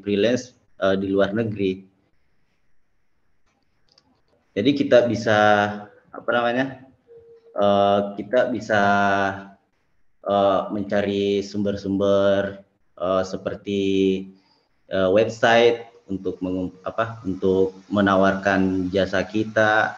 freelance uh, di luar negeri. Jadi kita bisa apa namanya? Uh, kita bisa uh, mencari sumber-sumber uh, seperti uh, website untuk mengum, apa untuk menawarkan jasa kita.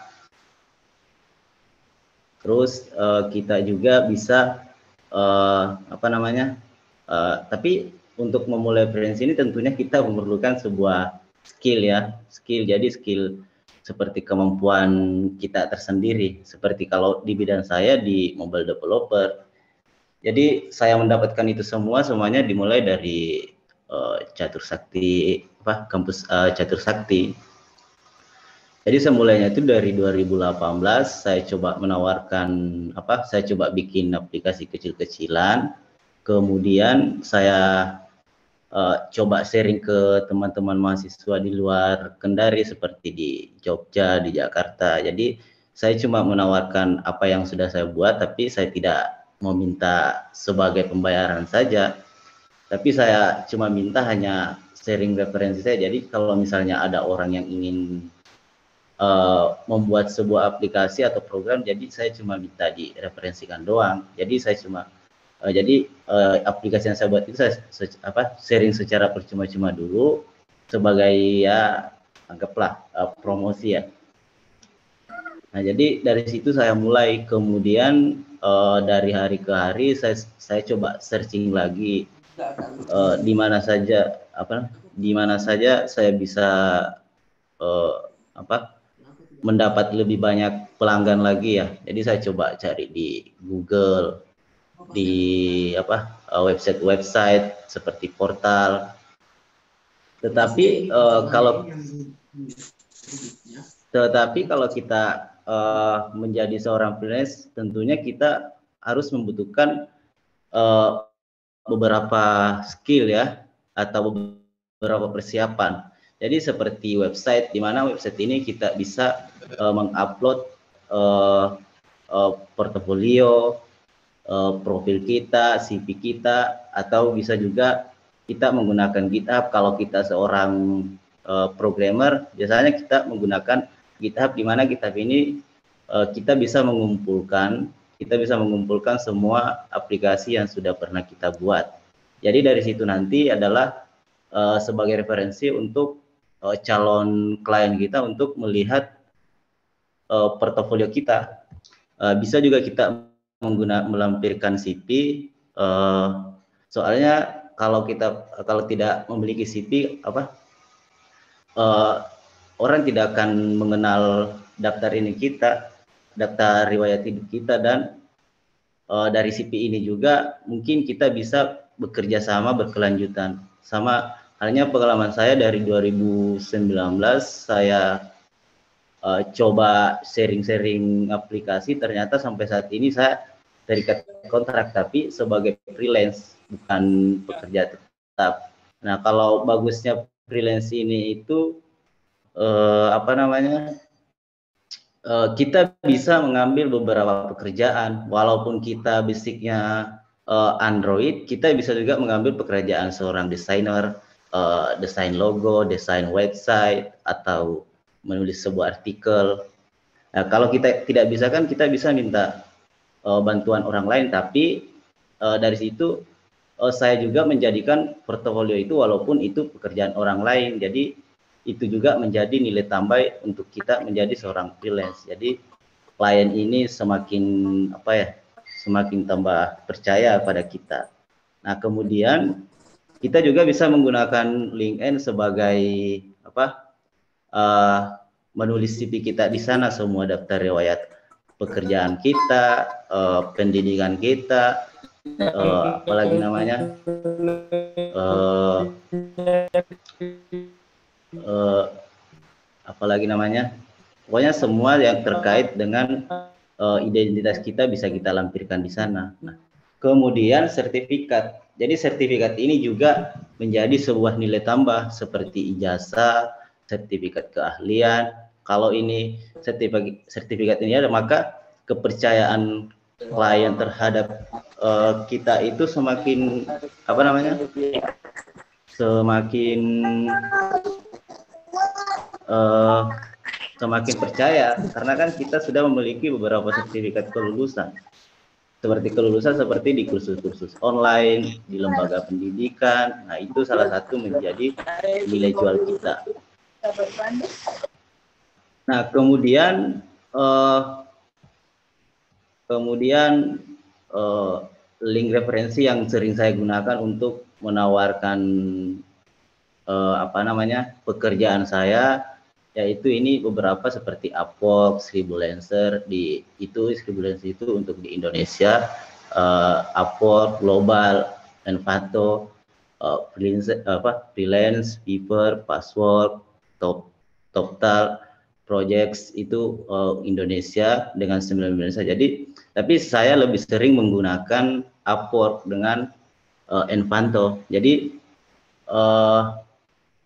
Terus uh, kita juga bisa uh, apa namanya? Uh, tapi untuk memulai freelance ini tentunya kita memerlukan sebuah skill ya, skill. Jadi skill seperti kemampuan kita tersendiri. Seperti kalau di bidang saya di mobile developer. Jadi saya mendapatkan itu semua semuanya dimulai dari uh, Catur Sakti apa kampus uh, Catur Sakti. Jadi semulanya itu dari 2018 saya coba menawarkan apa? Saya coba bikin aplikasi kecil-kecilan. Kemudian saya uh, coba sharing ke teman-teman mahasiswa di luar Kendari seperti di Jogja, di Jakarta. Jadi saya cuma menawarkan apa yang sudah saya buat tapi saya tidak meminta sebagai pembayaran saja tapi saya cuma minta hanya sharing referensi saya. Jadi kalau misalnya ada orang yang ingin uh, membuat sebuah aplikasi atau program, jadi saya cuma minta direferensikan doang. Jadi saya cuma uh, jadi uh, aplikasi yang saya buat itu saya se apa sharing secara percuma-cuma dulu sebagai ya anggaplah uh, promosi ya. Nah, jadi dari situ saya mulai kemudian uh, dari hari ke hari saya saya coba searching lagi uh, di mana saja apa di mana saja saya bisa uh, apa mendapat lebih banyak pelanggan lagi ya. Jadi saya coba cari di Google, di apa eh, website-website seperti portal. Tetapi uh, kalau tetapi kalau kita uh, menjadi seorang freelance, tentunya kita harus membutuhkan uh, beberapa skill ya atau beberapa persiapan. Jadi seperti website di mana website ini kita bisa uh, mengupload uh, uh, portofolio, uh, profil kita, CV kita, atau bisa juga kita menggunakan GitHub. Kalau kita seorang uh, programmer, biasanya kita menggunakan GitHub di mana GitHub ini uh, kita bisa mengumpulkan kita bisa mengumpulkan semua aplikasi yang sudah pernah kita buat. Jadi dari situ nanti adalah uh, sebagai referensi untuk uh, calon klien kita untuk melihat uh, portofolio kita. Uh, bisa juga kita menggunakan melampirkan CV. Uh, soalnya kalau kita kalau tidak memiliki CV apa uh, orang tidak akan mengenal daftar ini kita daftar riwayat hidup kita dan uh, dari CP ini juga mungkin kita bisa bekerja sama berkelanjutan. Sama halnya pengalaman saya dari 2019 saya uh, coba sharing-sharing aplikasi ternyata sampai saat ini saya terikat kontrak tapi sebagai freelance bukan pekerja tetap. Nah, kalau bagusnya freelance ini itu uh, apa namanya? Eh, kita bisa mengambil beberapa pekerjaan walaupun kita basicnya uh, Android kita bisa juga mengambil pekerjaan seorang desainer uh, desain logo desain website atau menulis sebuah artikel nah kalau kita tidak bisa kan kita bisa minta uh, bantuan orang lain tapi uh, dari situ uh, saya juga menjadikan portofolio itu walaupun itu pekerjaan orang lain jadi itu juga menjadi nilai tambah untuk kita menjadi seorang freelance. Jadi klien ini semakin apa ya, semakin tambah percaya pada kita. Nah kemudian kita juga bisa menggunakan LinkedIn sebagai apa uh, menulis CV kita di sana semua daftar riwayat pekerjaan kita, uh, pendidikan kita, uh, apalagi namanya uh, uh, apalagi namanya pokoknya semua yang terkait dengan uh, identitas kita bisa kita lampirkan di sana. Nah, kemudian sertifikat. Jadi sertifikat ini juga menjadi sebuah nilai tambah seperti ijazah, sertifikat keahlian. Kalau ini sertifikat sertifikat ini ada maka kepercayaan klien terhadap uh, kita itu semakin apa namanya semakin uh, semakin percaya. Karena kan kita sudah memiliki beberapa sertifikat kelulusan. Seperti kelulusan seperti di kursus-kursus online di lembaga pendidikan. Nah itu salah satu menjadi nilai jual kita nah kemudian uh, kemudian uh, link referensi yang sering saya gunakan untuk menawarkan uh, apa namanya pekerjaan saya yaitu ini beberapa seperti Upwork, Scribblencer di itu Scribblencer itu untuk di Indonesia, uh, Upwork global, Envato, uh, freelance apa freelance, Beaver, Password, Top Toptal, Projects itu uh, Indonesia dengan 9 Indonesia. Jadi tapi saya lebih sering menggunakan Upwork dengan uh, Envanto. Jadi uh,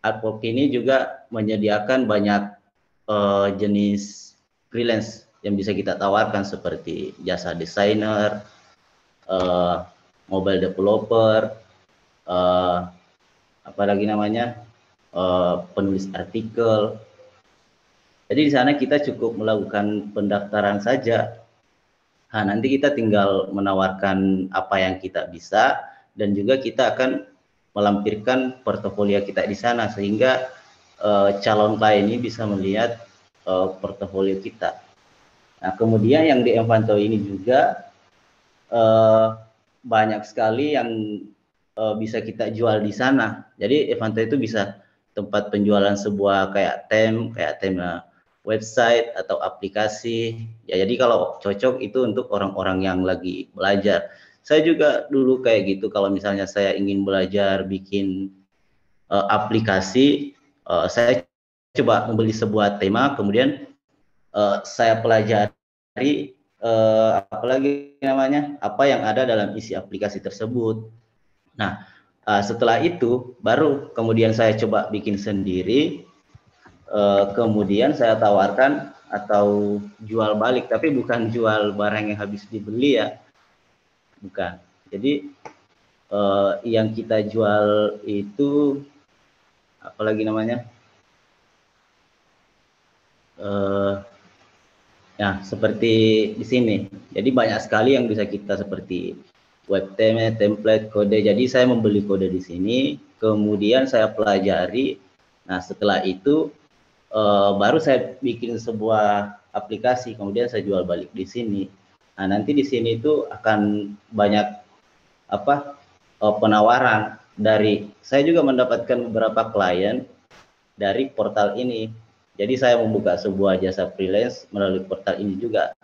Upwork ini juga menyediakan banyak uh, jenis freelance yang bisa kita tawarkan seperti jasa desainer, uh, mobile developer, uh, apalagi namanya uh, penulis artikel. Jadi di sana kita cukup melakukan pendaftaran saja. Nah, nanti kita tinggal menawarkan apa yang kita bisa dan juga kita akan melampirkan portofolio kita di sana sehingga uh, calon klien ini bisa melihat uh, portofolio kita. Nah, kemudian yang di Envanto ini juga uh, banyak sekali yang uh, bisa kita jual di sana. Jadi Envanto itu bisa tempat penjualan sebuah kayak tem, kayak tem website atau aplikasi. Ya, jadi kalau cocok itu untuk orang-orang yang lagi belajar saya juga dulu kayak gitu kalau misalnya saya ingin belajar bikin uh, aplikasi uh, saya coba membeli sebuah tema kemudian uh, saya pelajari uh, apalagi namanya apa yang ada dalam isi aplikasi tersebut nah uh, setelah itu baru kemudian saya coba bikin sendiri uh, kemudian saya tawarkan atau jual balik tapi bukan jual barang yang habis dibeli ya bukan. Jadi uh, yang kita jual itu apalagi namanya? Uh, ya seperti di sini. Jadi banyak sekali yang bisa kita seperti web template, template, kode. Jadi saya membeli kode di sini, kemudian saya pelajari. Nah setelah itu uh, baru saya bikin sebuah aplikasi, kemudian saya jual balik di sini. Nah, nanti di sini itu akan banyak apa uh, penawaran dari saya juga mendapatkan beberapa klien dari portal ini. Jadi saya membuka sebuah jasa freelance melalui portal ini juga.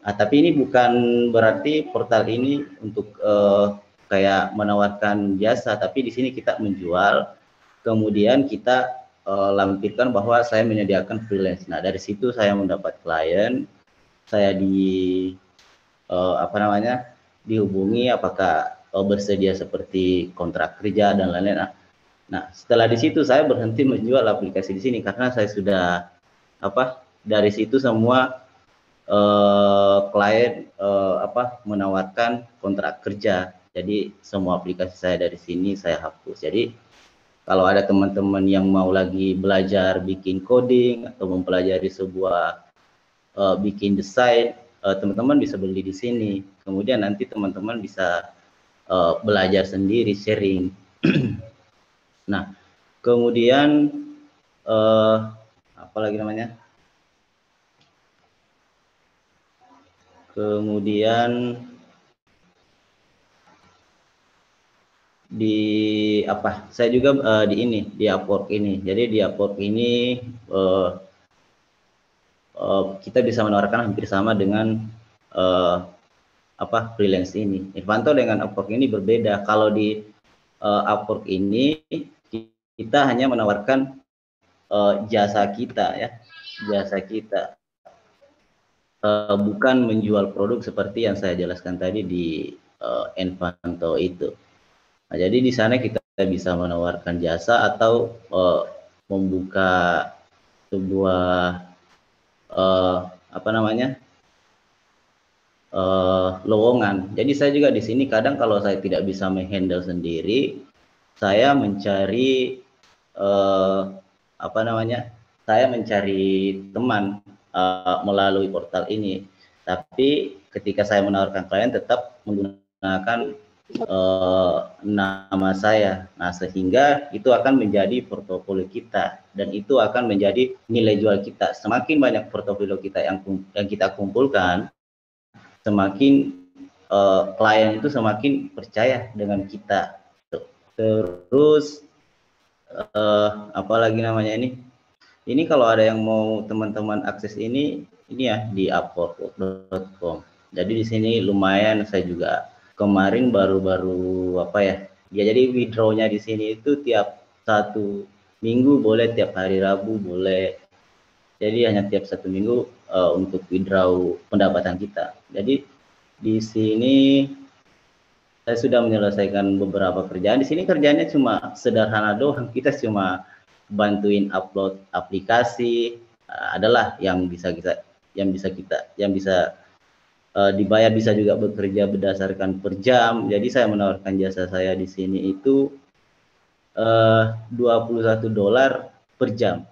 Nah, tapi ini bukan berarti portal ini untuk uh, kayak menawarkan jasa, tapi di sini kita menjual, kemudian kita uh, lampirkan bahwa saya menyediakan freelance. Nah, dari situ saya mendapat klien, saya di uh, apa namanya dihubungi apakah uh, bersedia seperti kontrak kerja dan lain-lain. Nah, nah, setelah di situ saya berhenti menjual aplikasi di sini karena saya sudah apa dari situ semua uh, klien uh, apa menawarkan kontrak kerja. Jadi semua aplikasi saya dari sini saya hapus. Jadi kalau ada teman-teman yang mau lagi belajar bikin coding atau mempelajari sebuah uh, bikin desain, uh, teman-teman bisa beli di sini. Kemudian nanti teman-teman bisa uh, belajar sendiri, sharing. nah, kemudian uh, apa lagi namanya? Kemudian di apa saya juga uh, di ini di Upwork ini jadi di Upwork ini uh, uh, kita bisa menawarkan hampir sama dengan uh, apa freelance ini. Irvanto dengan Upwork ini berbeda. Kalau di uh, Upwork ini kita hanya menawarkan uh, jasa kita ya, jasa kita. Uh, bukan menjual produk seperti yang saya jelaskan tadi di uh, Envanto itu. Nah, jadi di sana kita bisa menawarkan jasa atau uh, membuka sebuah uh, apa namanya uh, lowongan. Jadi saya juga di sini kadang kalau saya tidak bisa menghandle sendiri, saya mencari uh, apa namanya? Saya mencari teman uh, melalui portal ini. Tapi ketika saya menawarkan klien tetap menggunakan uh, nama saya. Nah, sehingga itu akan menjadi portofolio kita dan itu akan menjadi nilai jual kita. Semakin banyak portofolio kita yang yang kita kumpulkan, semakin uh, klien itu semakin percaya dengan kita terus uh, apa lagi namanya ini ini kalau ada yang mau teman-teman akses ini ini ya di upwork.com jadi di sini lumayan saya juga kemarin baru-baru apa ya ya jadi withdrawnya di sini itu tiap satu minggu boleh tiap hari Rabu boleh jadi hanya tiap satu minggu uh, untuk withdraw pendapatan kita jadi di sini saya sudah menyelesaikan beberapa kerjaan. Di sini kerjanya cuma sederhana doang. Kita cuma bantuin upload aplikasi. Uh, adalah yang bisa kita yang bisa kita yang bisa uh, dibayar bisa juga bekerja berdasarkan per jam. Jadi saya menawarkan jasa saya di sini itu uh, 21 dolar per jam.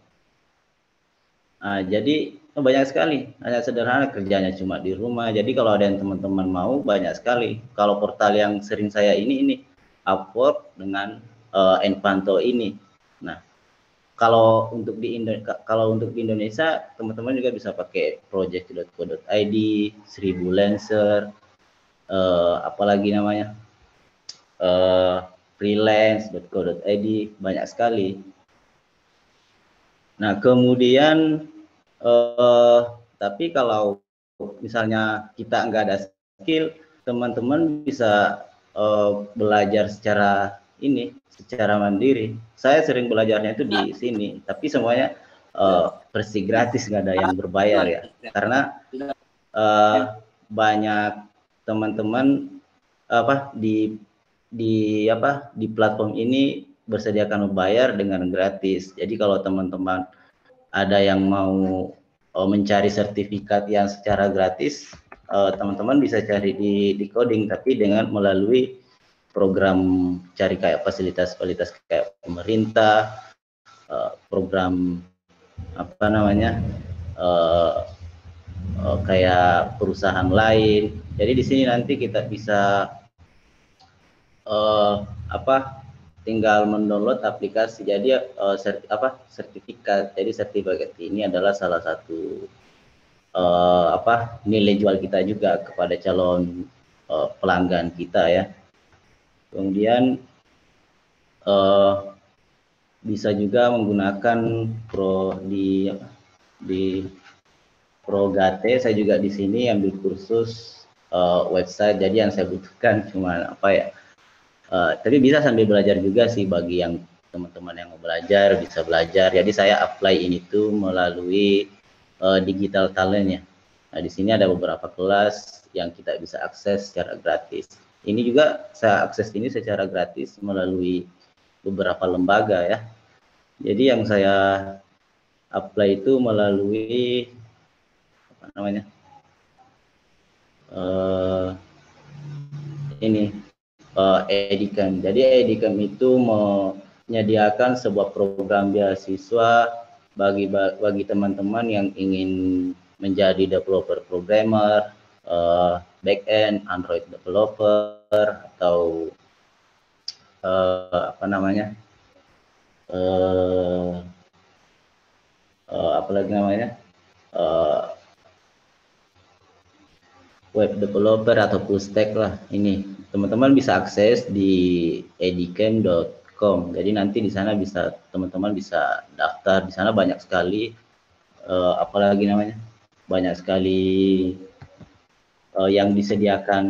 Nah, jadi Oh, banyak sekali, hanya sederhana kerjanya cuma di rumah. Jadi kalau ada yang teman-teman mau banyak sekali. Kalau portal yang sering saya ini ini Upwork dengan uh, Enpanto ini. Nah, kalau untuk di Indo kalau untuk di Indonesia teman-teman juga bisa pakai project.co.id, Seribu Lancer, uh, apalagi namanya uh, freelance.co.id banyak sekali. Nah kemudian Uh, tapi kalau misalnya kita nggak ada skill, teman-teman bisa uh, belajar secara ini, secara mandiri. Saya sering belajarnya itu di sini, tapi semuanya uh, gratis, nggak ada yang berbayar ya. Karena uh, banyak teman-teman apa di di apa di platform ini bersediakan membayar dengan gratis. Jadi kalau teman-teman ada yang mau uh, mencari sertifikat yang secara gratis, teman-teman uh, bisa cari di, di coding, tapi dengan melalui program cari kayak fasilitas-fasilitas kayak pemerintah, uh, program apa namanya, uh, uh, kayak perusahaan lain. Jadi di sini nanti kita bisa uh, apa tinggal mendownload aplikasi. Jadi uh, serti, apa sertifikat. Jadi sertifikat ini adalah salah satu uh, apa nilai jual kita juga kepada calon uh, pelanggan kita ya kemudian uh, bisa juga menggunakan pro di di Progate saya juga di sini ambil kursus uh, website jadi yang saya butuhkan cuma apa ya Uh, tapi bisa sambil belajar juga sih bagi yang teman-teman yang mau belajar bisa belajar. Jadi saya apply ini tuh melalui uh, digital talentnya. Nah di sini ada beberapa kelas yang kita bisa akses secara gratis. Ini juga saya akses ini secara gratis melalui beberapa lembaga ya. Jadi yang saya apply itu melalui apa namanya? Uh, ini uh, Edicam. Jadi Edicam itu menyediakan sebuah program beasiswa bagi bagi teman-teman yang ingin menjadi developer programmer, uh, backend, Android developer atau uh, apa namanya, uh, uh, apa lagi namanya, uh, web developer atau full stack lah ini teman-teman bisa akses di edicam.com. Jadi nanti di sana bisa teman-teman bisa daftar di sana banyak sekali uh, apalagi namanya banyak sekali uh, yang disediakan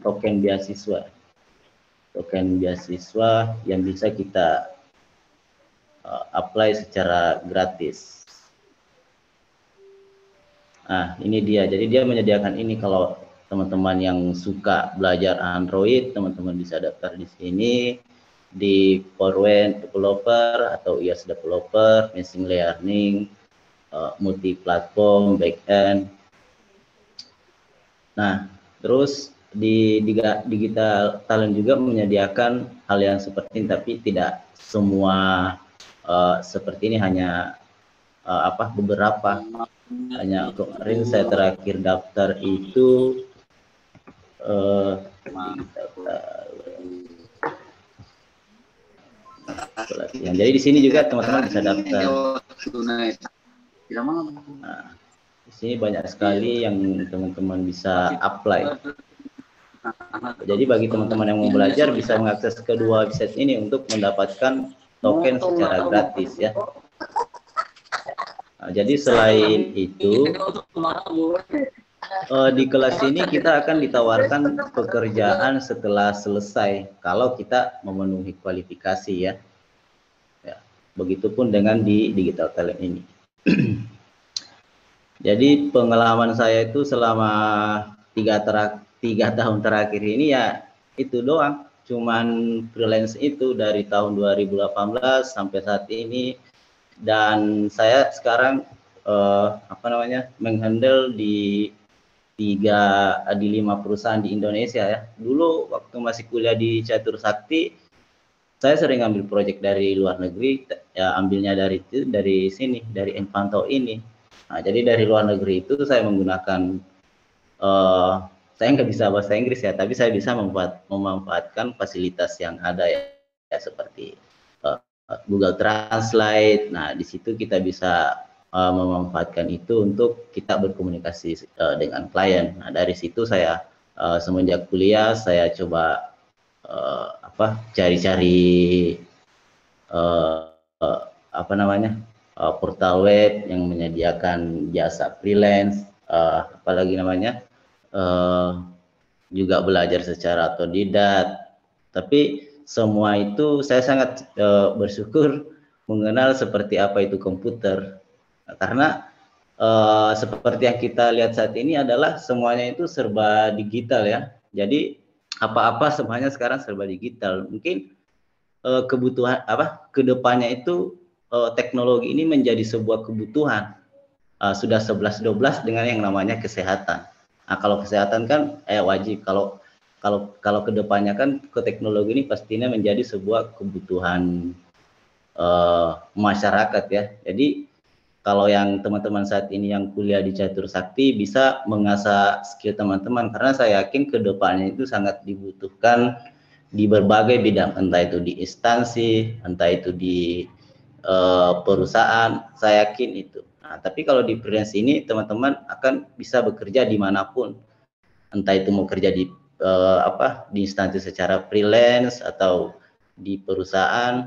token beasiswa token beasiswa yang bisa kita uh, apply secara gratis. Nah, ini dia. Jadi dia menyediakan ini kalau teman-teman yang suka belajar Android, teman-teman bisa daftar di sini di Forward Developer atau IaaS Developer, Machine Learning, uh, multi platform, backend. Nah, terus di digital talent juga menyediakan hal yang seperti ini tapi tidak semua uh, seperti ini hanya uh, apa beberapa. Hanya kemarin saya terakhir daftar itu uh, jadi di sini juga teman-teman bisa daftar. Nah, di sini banyak sekali yang teman-teman bisa apply jadi bagi teman-teman yang mau belajar bisa mengakses kedua website ini untuk mendapatkan token secara gratis ya. Nah, jadi selain itu uh, di kelas ini kita akan ditawarkan pekerjaan setelah selesai kalau kita memenuhi kualifikasi ya. ya begitupun dengan di digital talent ini. Jadi pengalaman saya itu selama tiga terak tiga tahun terakhir ini ya itu doang. Cuman freelance itu dari tahun 2018 sampai saat ini. Dan saya sekarang uh, apa namanya menghandle di tiga di lima perusahaan di Indonesia ya. Dulu waktu masih kuliah di Catur Sakti saya sering ambil proyek dari luar negeri ya ambilnya dari dari sini dari Enfanto ini nah jadi dari luar negeri itu saya menggunakan uh, saya nggak bisa bahasa Inggris ya, tapi saya bisa memanfaat, memanfaatkan fasilitas yang ada ya, ya seperti uh, Google Translate. Nah, di situ kita bisa uh, memanfaatkan itu untuk kita berkomunikasi uh, dengan klien. Nah, dari situ saya uh, semenjak kuliah saya coba uh, apa cari-cari uh, uh, apa namanya uh, portal web yang menyediakan jasa freelance, uh, apalagi namanya uh, juga belajar secara otodidak. Tapi semua itu saya sangat uh, bersyukur mengenal seperti apa itu komputer. Karena uh, seperti yang kita lihat saat ini adalah semuanya itu serba digital ya. Jadi apa-apa semuanya sekarang serba digital. Mungkin uh, kebutuhan apa ke depannya itu uh, teknologi ini menjadi sebuah kebutuhan. Uh, sudah 11-12 dengan yang namanya kesehatan. Nah, kalau kesehatan kan eh wajib kalau kalau kalau ke depannya kan ke teknologi ini pastinya menjadi sebuah kebutuhan uh, masyarakat ya. Jadi kalau yang teman-teman saat ini yang kuliah di Catur Sakti bisa mengasah skill teman-teman karena saya yakin ke depannya itu sangat dibutuhkan di berbagai bidang entah itu di instansi entah itu di uh, perusahaan saya yakin itu Nah, tapi kalau di freelance ini teman-teman akan bisa bekerja di mana pun, entah itu mau kerja di uh, apa di instansi secara freelance atau di perusahaan.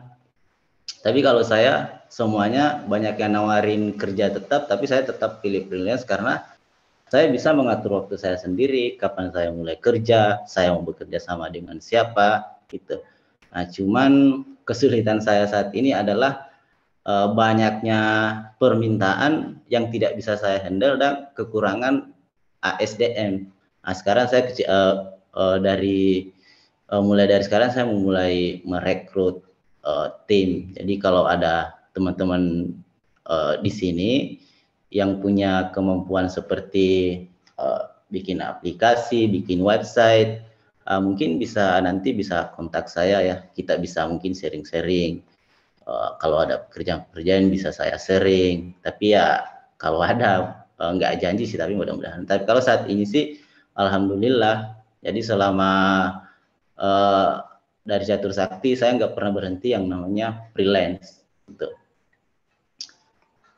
Tapi kalau saya semuanya banyak yang nawarin kerja tetap, tapi saya tetap pilih freelance karena saya bisa mengatur waktu saya sendiri, kapan saya mulai kerja, saya mau bekerja sama dengan siapa, gitu. Nah, cuman kesulitan saya saat ini adalah uh, banyaknya permintaan yang tidak bisa saya handle dan kekurangan ASDM. Nah, sekarang saya uh, uh, dari uh, mulai dari sekarang saya memulai merekrut uh, tim. Jadi kalau ada teman-teman uh, di sini yang punya kemampuan seperti uh, bikin aplikasi, bikin website, uh, mungkin bisa nanti bisa kontak saya ya. Kita bisa mungkin sharing-sharing uh, kalau ada pekerjaan-pekerjaan bisa saya sering tapi ya kalau ada uh, nggak janji sih tapi mudah-mudahan. Tapi kalau saat ini sih alhamdulillah. Jadi selama uh, dari catur sakti saya nggak pernah berhenti yang namanya freelance. Gitu.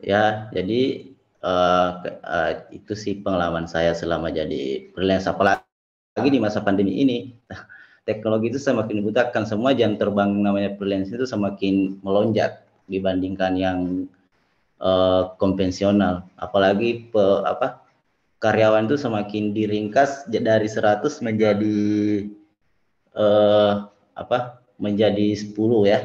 Ya jadi uh, uh, itu sih pengalaman saya selama jadi freelance. Apalagi di masa pandemi ini teknologi itu semakin dibutuhkan. Semua jam terbang namanya freelance itu semakin melonjak dibandingkan yang uh, konvensional. Apalagi pe, apa karyawan itu semakin diringkas dari 100 menjadi uh, apa menjadi 10 ya.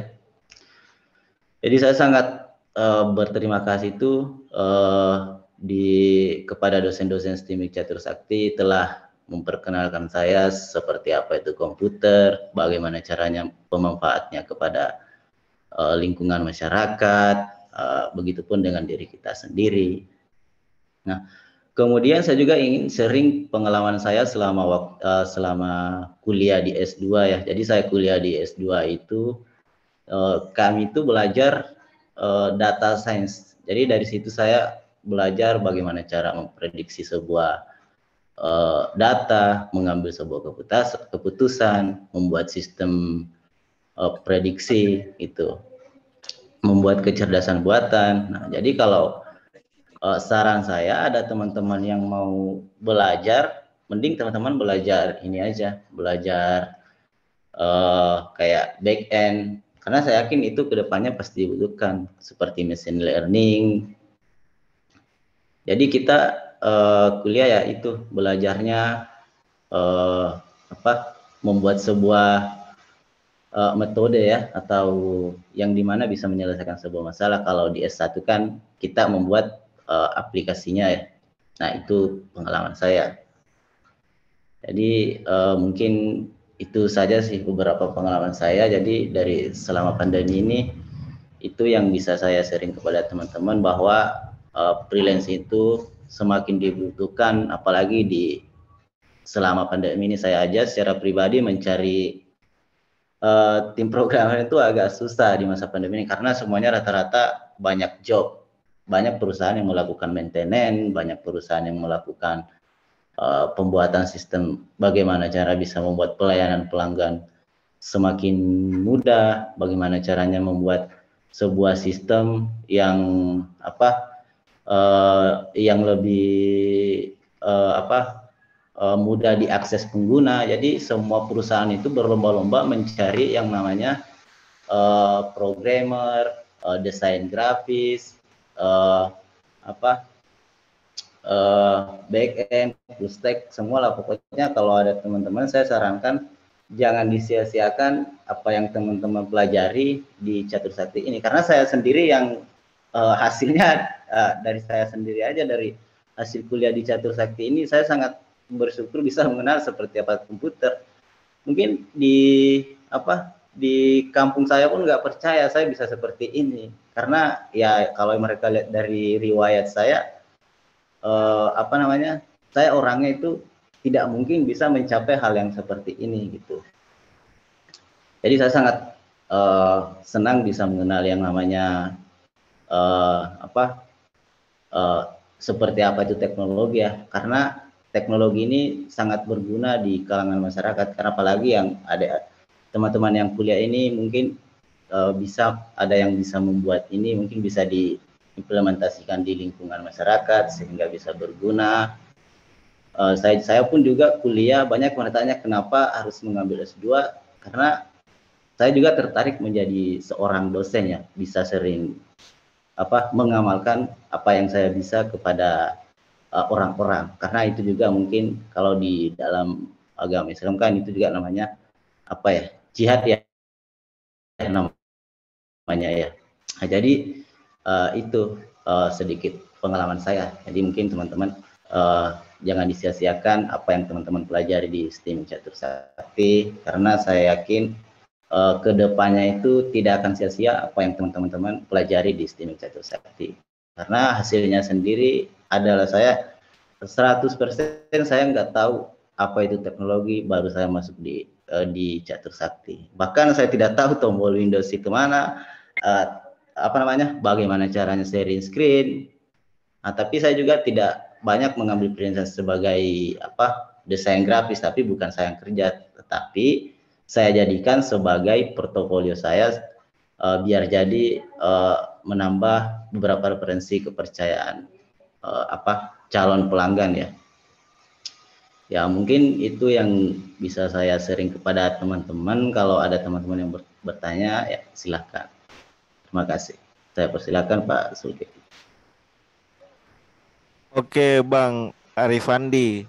Jadi saya sangat uh, berterima kasih itu uh, di kepada dosen-dosen STIMIK Catur Sakti telah memperkenalkan saya seperti apa itu komputer, bagaimana caranya pemanfaatnya kepada uh, lingkungan masyarakat, uh, begitupun dengan diri kita sendiri. Nah, kemudian saya juga ingin sering pengalaman saya selama uh, selama kuliah di S2 ya. Jadi saya kuliah di S2 itu uh, kami itu belajar uh, data science. Jadi dari situ saya belajar bagaimana cara memprediksi sebuah uh, data, mengambil sebuah keputusan, membuat sistem uh, prediksi itu, membuat kecerdasan buatan. Nah, jadi kalau uh, saran saya ada teman-teman yang mau belajar, mending teman-teman belajar ini aja, belajar uh, kayak back end, karena saya yakin itu ke depannya pasti dibutuhkan seperti machine learning. Jadi kita uh, kuliah ya itu belajarnya uh, apa membuat sebuah uh, metode ya atau yang di mana bisa menyelesaikan sebuah masalah. Kalau di S1 kan kita membuat uh, aplikasinya ya. Nah itu pengalaman saya. Jadi uh, mungkin itu saja sih beberapa pengalaman saya. Jadi dari selama pandemi ini itu yang bisa saya sharing kepada teman-teman bahwa uh, freelance itu semakin dibutuhkan apalagi di selama pandemi ini saya aja secara pribadi mencari uh, tim programmer itu agak susah di masa pandemi ini karena semuanya rata-rata banyak job. Banyak perusahaan yang melakukan maintenance banyak perusahaan yang melakukan uh, pembuatan sistem bagaimana cara bisa membuat pelayanan pelanggan semakin mudah bagaimana caranya membuat sebuah sistem yang apa uh, yang lebih uh, apa uh, mudah diakses pengguna. Jadi semua perusahaan itu berlomba-lomba mencari yang namanya uh, programmer, uh, desain grafis, uh, apa uh, back end, full stack, semua lah pokoknya kalau ada teman-teman saya sarankan jangan disia-siakan apa yang teman-teman pelajari di catur sakti ini karena saya sendiri yang uh, hasilnya uh, dari saya sendiri aja dari hasil kuliah di Catur Sakti ini saya sangat bersyukur bisa mengenal seperti apa komputer. Mungkin di apa di kampung saya pun nggak percaya saya bisa seperti ini karena ya kalau mereka lihat dari riwayat saya uh, apa namanya saya orangnya itu tidak mungkin bisa mencapai hal yang seperti ini gitu. Jadi saya sangat uh, senang bisa mengenal yang namanya uh, apa uh, seperti apa itu teknologi ya. Karena teknologi ini sangat berguna di kalangan masyarakat. Karena apalagi yang ada teman-teman yang kuliah ini mungkin uh, bisa ada yang bisa membuat ini mungkin bisa diimplementasikan di lingkungan masyarakat sehingga bisa berguna. Uh, saya saya pun juga kuliah banyak bertanya kenapa harus mengambil S2 karena saya juga tertarik menjadi seorang dosen ya bisa sering apa mengamalkan apa yang saya bisa kepada uh, orang-orang. Uh, karena itu juga mungkin kalau di dalam agama Islam kan itu juga namanya apa ya jihad ya. Namanya ya. Nah, jadi uh, itu uh, sedikit pengalaman saya. Jadi mungkin teman-teman uh, jangan disia-siakan apa yang teman-teman pelajari di STEAM Catur Sakti karena saya yakin uh, ke depannya itu tidak akan sia-sia apa yang teman-teman pelajari di STEAM Catur Sakti. Karena hasilnya sendiri adalah saya 100% saya nggak tahu apa itu teknologi baru saya masuk di uh, di Catur Sakti. Bahkan saya tidak tahu tombol Windows itu mana, uh, apa namanya, bagaimana caranya sharing screen. Nah, tapi saya juga tidak banyak mengambil peran sebagai apa desain grafis, tapi bukan saya yang kerja, tetapi saya jadikan sebagai portofolio saya uh, biar jadi uh, menambah beberapa referensi kepercayaan uh, apa calon pelanggan ya. Ya mungkin itu yang bisa saya sering kepada teman-teman. Kalau ada teman-teman yang bertanya ya silahkan. Terima kasih. Saya persilakan Pak Sulki. Oke Bang Arif Andi.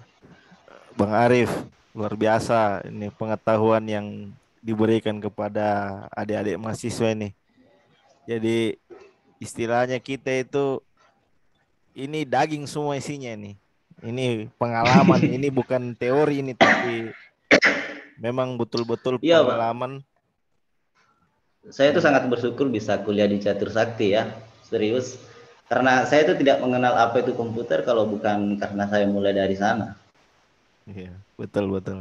Bang Arif, luar biasa ini pengetahuan yang diberikan kepada adik-adik mahasiswa ini. Jadi istilahnya kita itu ini daging semua isinya nih. Ini pengalaman, ini bukan teori ini tapi memang betul-betul ya, pengalaman. Saya itu sangat bersyukur bisa kuliah di Catur Sakti ya, serius. karena saya itu tidak mengenal apa itu komputer kalau bukan karena saya mulai dari sana. Iya, betul betul.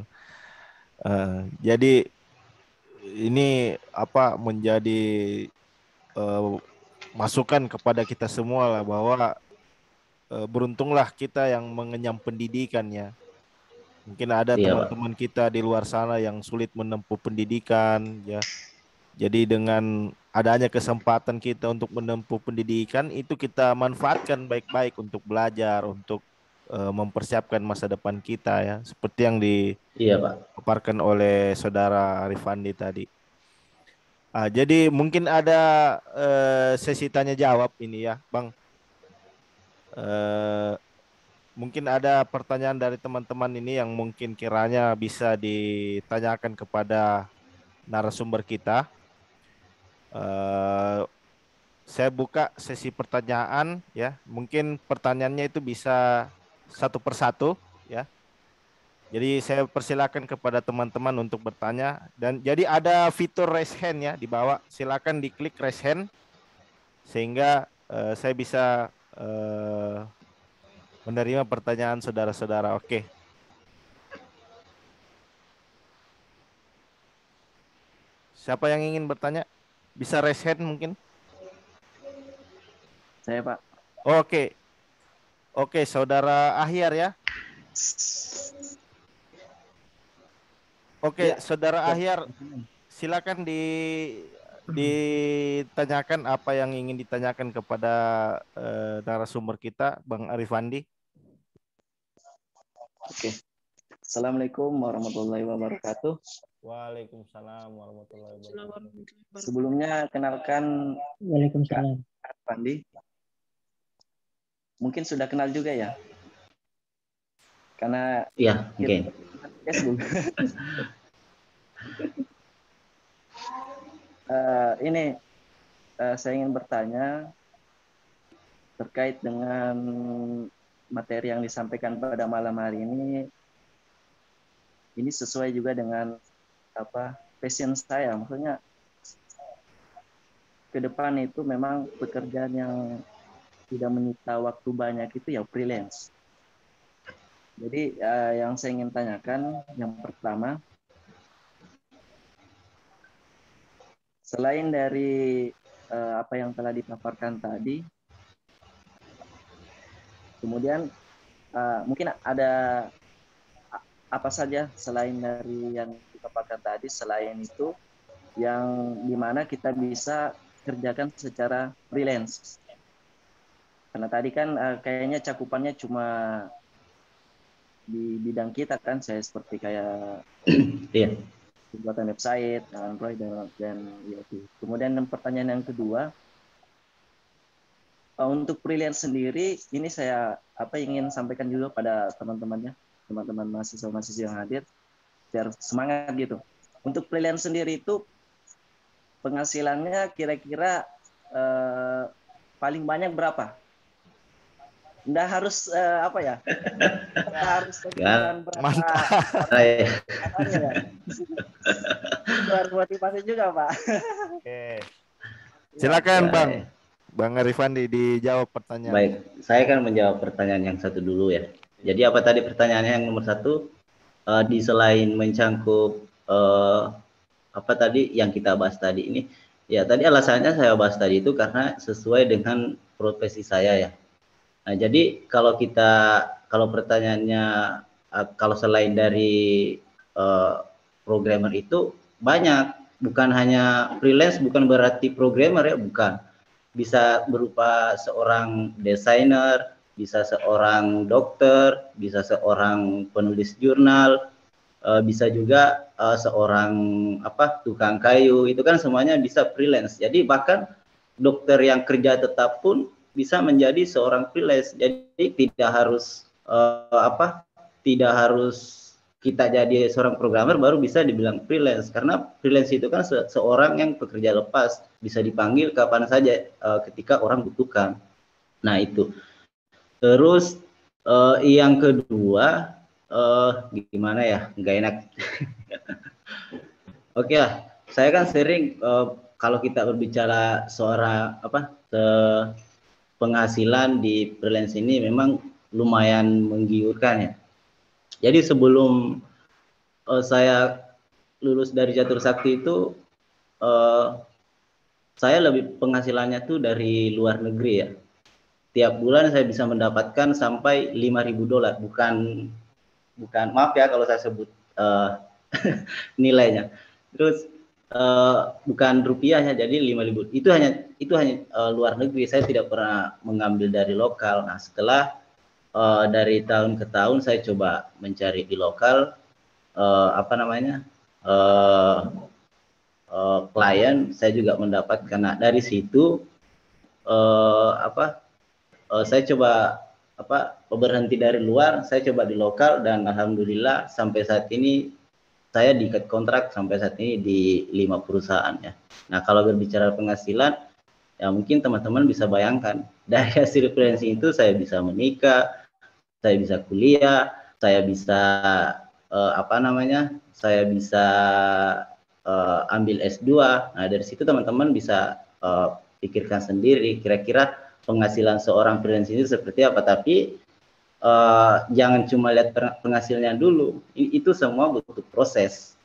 Uh, jadi ini apa menjadi uh, masukan kepada kita semua lah bahwa uh, beruntunglah kita yang mengenyam pendidikannya. Mungkin ada iya, teman-teman kita di luar sana yang sulit menempuh pendidikan ya. Jadi dengan adanya kesempatan kita untuk menempuh pendidikan itu kita manfaatkan baik-baik untuk belajar, untuk uh, mempersiapkan masa depan kita ya, seperti yang dipaparkan iya, oleh saudara Rifandi tadi. Uh, jadi mungkin ada uh, sesi tanya jawab ini ya, Bang. Uh, mungkin ada pertanyaan dari teman-teman ini yang mungkin kiranya bisa ditanyakan kepada narasumber kita. Uh, saya buka sesi pertanyaan ya. Mungkin pertanyaannya itu bisa satu persatu ya. Jadi saya persilakan kepada teman-teman untuk bertanya dan jadi ada fitur raise hand ya di bawah. Silakan diklik raise hand sehingga uh, saya bisa uh, menerima pertanyaan saudara-saudara. Oke. Siapa yang ingin bertanya? Bisa raise hand mungkin? Saya Pak. Oke. Oke, saudara Ahyar ya. Oke, ya. saudara Ahyar, silakan di ditanyakan apa yang ingin ditanyakan kepada uh, narasumber kita, Bang Arifandi. Oke. Assalamualaikum warahmatullahi wabarakatuh. Waalaikumsalam warahmatullahi wabarakatuh. Sebelumnya kenalkan Waalaikumsalam. Pandi. Mungkin sudah kenal juga ya? Karena Iya, mungkin. Facebook. uh, ini uh, saya ingin bertanya terkait dengan materi yang disampaikan pada malam hari ini. Ini sesuai juga dengan apa passion saya maksudnya ke depan itu memang pekerjaan yang tidak menyita waktu banyak itu ya freelance. Jadi uh, yang saya ingin tanyakan yang pertama selain dari uh, apa yang telah dipaparkan tadi kemudian uh, mungkin ada apa saja selain dari yang dipaparkan tadi selain itu yang di mana kita bisa kerjakan secara freelance karena tadi kan uh, kayaknya cakupannya cuma di bidang kita kan saya seperti kayak iya pembuatan website Android dan dan IoT. Kemudian pertanyaan yang kedua uh, untuk freelance sendiri ini saya apa ingin sampaikan juga pada teman-temannya teman-teman mahasiswa-mahasiswa yang hadir biar semangat gitu. Untuk freelance sendiri itu penghasilannya kira-kira eh, paling banyak berapa? Nggak harus uh, apa ya? Nggak harus ya, berapa? Mantap. ya. Buat motivasi juga, Pak. Oke. Silakan, ya, Bang. Ya. Bang Arifandi dijawab pertanyaan. Baik, saya akan menjawab pertanyaan yang satu dulu ya. Jadi apa tadi pertanyaannya yang nomor satu? uh, di selain mencangkup uh, apa tadi yang kita bahas tadi ini ya tadi alasannya saya bahas tadi itu karena sesuai dengan profesi saya ya nah jadi kalau kita kalau pertanyaannya uh, kalau selain dari uh, programmer itu banyak. Bukan hanya freelance bukan berarti programmer ya bukan. Bisa berupa seorang desainer bisa seorang dokter, bisa seorang penulis jurnal, uh, bisa juga uh, seorang apa tukang kayu. Itu kan semuanya bisa freelance. Jadi bahkan dokter yang kerja tetap pun bisa menjadi seorang freelance. Jadi tidak harus uh, apa tidak harus kita jadi seorang programmer baru bisa dibilang freelance karena freelance itu kan se seorang yang pekerja lepas bisa dipanggil kapan saja uh, ketika orang butuhkan. Nah itu. Terus uh, yang kedua, uh, gimana ya? Nggak enak. Oke okay lah, saya kan sering uh, kalau kita berbicara seorang apa penghasilan di freelance ini memang lumayan menggiurkan ya. Jadi sebelum uh, saya lulus dari Jatuh Sakti itu uh, saya lebih penghasilannya tuh dari luar negeri ya. Tiap bulan saya bisa mendapatkan sampai 5.000 dolar, bukan bukan maaf ya kalau saya sebut uh, nilainya. Terus uh, bukan rupiahnya jadi 5.000. Itu hanya itu hanya uh, luar negeri. Saya tidak pernah mengambil dari lokal. Nah, setelah uh, dari tahun ke tahun saya coba mencari di lokal uh, apa namanya? Uh, uh, klien saya juga mendapat karena dari situ uh, apa uh, saya coba apa berhenti dari luar saya coba di lokal dan alhamdulillah sampai saat ini saya diikat kontrak sampai saat ini di lima perusahaan ya nah kalau berbicara penghasilan ya mungkin teman-teman bisa bayangkan dari hasil freelancing itu saya bisa menikah saya bisa kuliah saya bisa uh, apa namanya saya bisa uh, ambil S2. Nah, dari situ teman-teman bisa uh, pikirkan sendiri kira-kira penghasilan seorang freelance ini seperti apa. Tapi uh, jangan cuma lihat penghasilannya dulu. Itu semua butuh proses.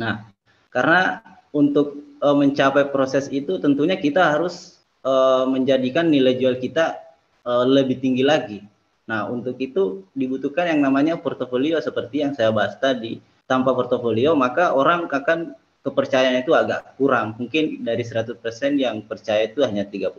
Nah, karena untuk uh, mencapai proses itu tentunya kita harus uh, menjadikan nilai jual kita uh, lebih tinggi lagi. Nah, untuk itu dibutuhkan yang namanya portofolio seperti yang saya bahas tadi tanpa portofolio maka orang akan kepercayaan itu agak kurang. Mungkin dari 100% yang percaya itu hanya 30%.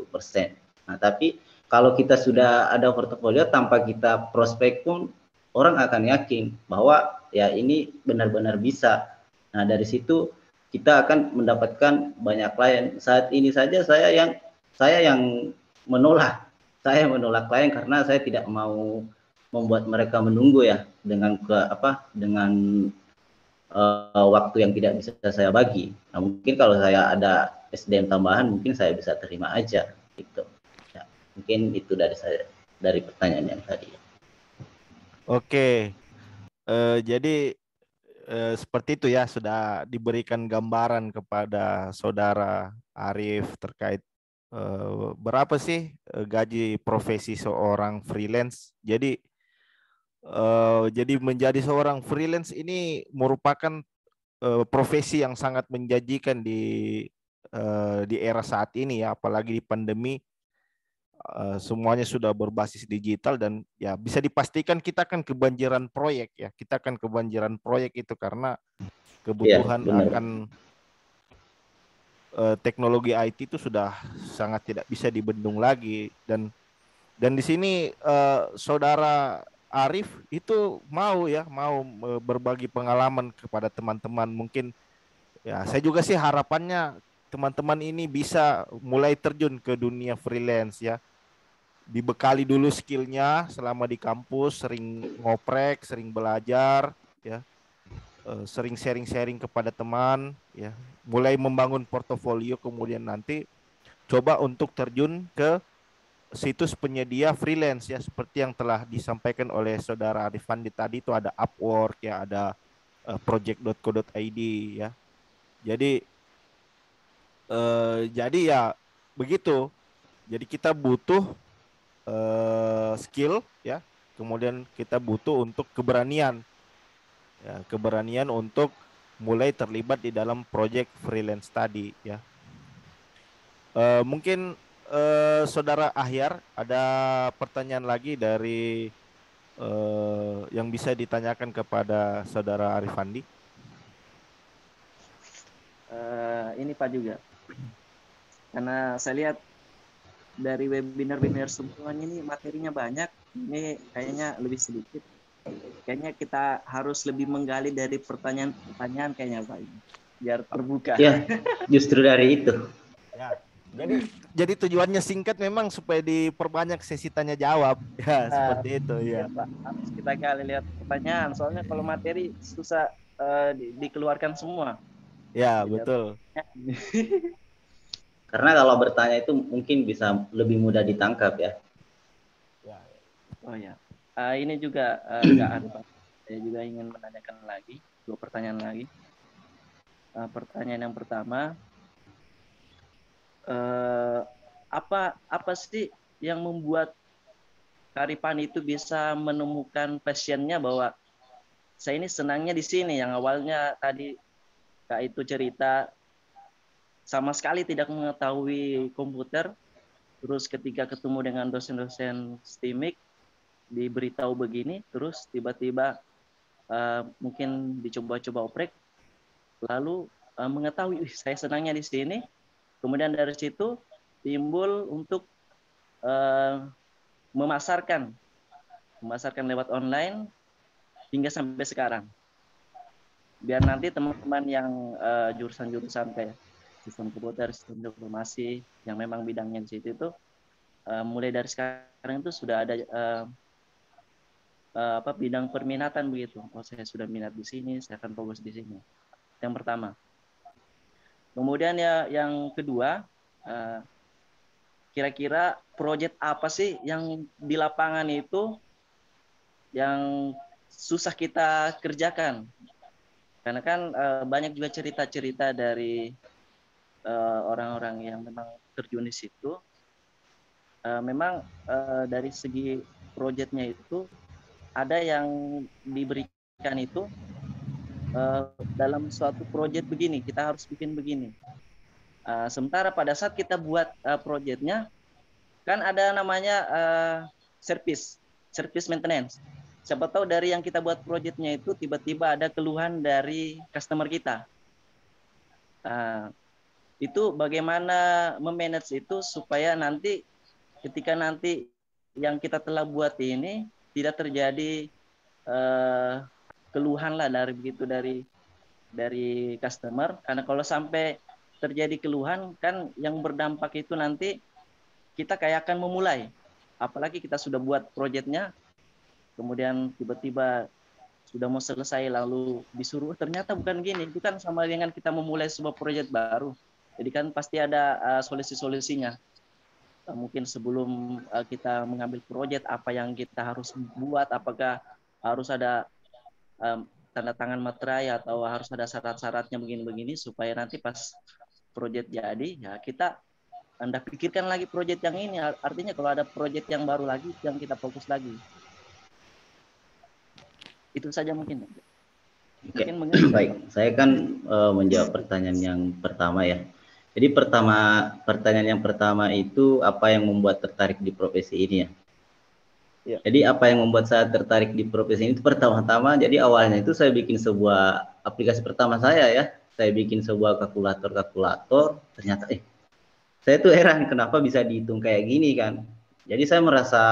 Nah, tapi kalau kita sudah ada portofolio tanpa kita prospek pun orang akan yakin bahwa ya ini benar-benar bisa. Nah, dari situ kita akan mendapatkan banyak klien. Saat ini saja saya yang saya yang menolak. Saya menolak klien karena saya tidak mau membuat mereka menunggu ya dengan ke apa dengan uh, waktu yang tidak bisa saya bagi. Nah, mungkin kalau saya ada SDM tambahan, mungkin saya bisa terima aja gitu. Mungkin itu dari saya dari pertanyaan yang tadi. Oke, uh, jadi uh, seperti itu ya sudah diberikan gambaran kepada saudara Arif terkait uh, berapa sih gaji profesi seorang freelance. Jadi jadi menjadi seorang freelance ini merupakan profesi yang sangat menjanjikan di di era saat ini ya, apalagi di pandemi. Uh, semuanya sudah berbasis digital dan ya bisa dipastikan kita akan kebanjiran proyek ya. Kita akan kebanjiran proyek itu karena kebutuhan ya, akan uh, teknologi IT itu sudah sangat tidak bisa dibendung lagi. Dan dan di sini uh, saudara Arif itu mau ya mau berbagi pengalaman kepada teman-teman. Mungkin ya saya juga sih harapannya teman-teman ini bisa mulai terjun ke dunia freelance ya dibekali dulu skillnya selama di kampus sering ngoprek sering belajar ya e, sering sharing-sharing kepada teman ya mulai membangun portofolio kemudian nanti coba untuk terjun ke situs penyedia freelance ya seperti yang telah disampaikan oleh saudara Arifandi tadi itu ada Upwork ya ada uh, project.co.id ya. Jadi uh, jadi ya begitu. Jadi kita butuh uh, skill ya. Kemudian kita butuh untuk keberanian. Ya, keberanian untuk mulai terlibat di dalam project freelance tadi ya. Uh, mungkin uh, saudara Ahyar ada pertanyaan lagi dari uh, yang bisa ditanyakan kepada saudara Arifandi? Uh, ini Pak juga, karena saya lihat dari webinar-webinar sebelumnya ini materinya banyak, ini kayaknya lebih sedikit. Kayaknya kita harus lebih menggali dari pertanyaan-pertanyaan kayaknya Pak, biar terbuka. Ya, justru dari itu. Ya, jadi jadi tujuannya singkat memang supaya diperbanyak sesi tanya jawab. Ya, nah, seperti itu ya. Pak. Harus kita kali lihat pertanyaan. Soalnya kalau materi susah uh, di, dikeluarkan semua. Ya, Jadi, betul. Karena kalau bertanya itu mungkin bisa lebih mudah ditangkap ya. ya. Oh ya. Uh, ini juga uh, enggak ada Pak. Saya juga ingin menanyakan lagi dua pertanyaan lagi. Uh, pertanyaan yang pertama, uh, ap, apa apa sih yang membuat Karipan itu bisa menemukan passionnya bahwa saya ini senangnya di sini yang awalnya tadi Kak itu cerita sama sekali tidak mengetahui komputer. Terus ketika ketemu dengan dosen-dosen STIMIK diberitahu begini terus tiba-tiba uh, mungkin dicoba-coba oprek. Lalu uh, mengetahui saya senangnya di sini. Kemudian dari situ timbul untuk uh, memasarkan memasarkan lewat online hingga sampai sekarang. Biar nanti teman-teman yang uh, jurusan-jurusan kayak sistem komputer, sistem informasi yang memang bidangnya di situ itu uh, mulai dari sekarang itu sudah ada uh, uh, apa bidang perminatan begitu. Oh saya sudah minat di sini, saya akan fokus di sini. Yang pertama. Kemudian ya yang kedua, kira-kira proyek apa sih yang di lapangan itu yang susah kita kerjakan karena kan uh, banyak juga cerita-cerita dari orang-orang uh, yang memang terjun di situ uh, memang uh, dari segi proyeknya itu ada yang diberikan itu uh, dalam suatu proyek begini kita harus bikin begini uh, sementara pada saat kita buat uh, proyeknya kan ada namanya uh, service service maintenance siapa tahu dari yang kita buat proyeknya itu tiba-tiba ada keluhan dari customer kita. Uh, itu bagaimana memanage itu supaya nanti ketika nanti yang kita telah buat ini tidak terjadi uh, keluhan lah dari begitu dari dari customer. Karena kalau sampai terjadi keluhan kan yang berdampak itu nanti kita kayak akan memulai. Apalagi kita sudah buat proyeknya kemudian tiba-tiba sudah mau selesai lalu disuruh ternyata bukan gini. Itu kan sama dengan kita memulai sebuah proyek baru jadi kan pasti ada uh, solusi-solusinya uh, mungkin sebelum uh, kita mengambil proyek apa yang kita harus buat apakah harus ada um, tanda tangan materai atau harus ada syarat-syaratnya begini-begini supaya nanti pas proyek jadi ya kita anda pikirkan lagi proyek yang ini artinya kalau ada proyek yang baru lagi yang kita fokus lagi itu saja mungkin. Oke, mungkin baik. Saya kan uh, menjawab pertanyaan yang pertama ya. Jadi pertama pertanyaan yang pertama itu apa yang membuat tertarik di profesi ini ya? ya. Jadi apa yang membuat saya tertarik di profesi ini itu pertama-tama jadi awalnya itu saya bikin sebuah aplikasi pertama saya ya. Saya bikin sebuah kalkulator-kalkulator ternyata eh saya tuh heran kenapa bisa dihitung kayak gini kan. Jadi saya merasa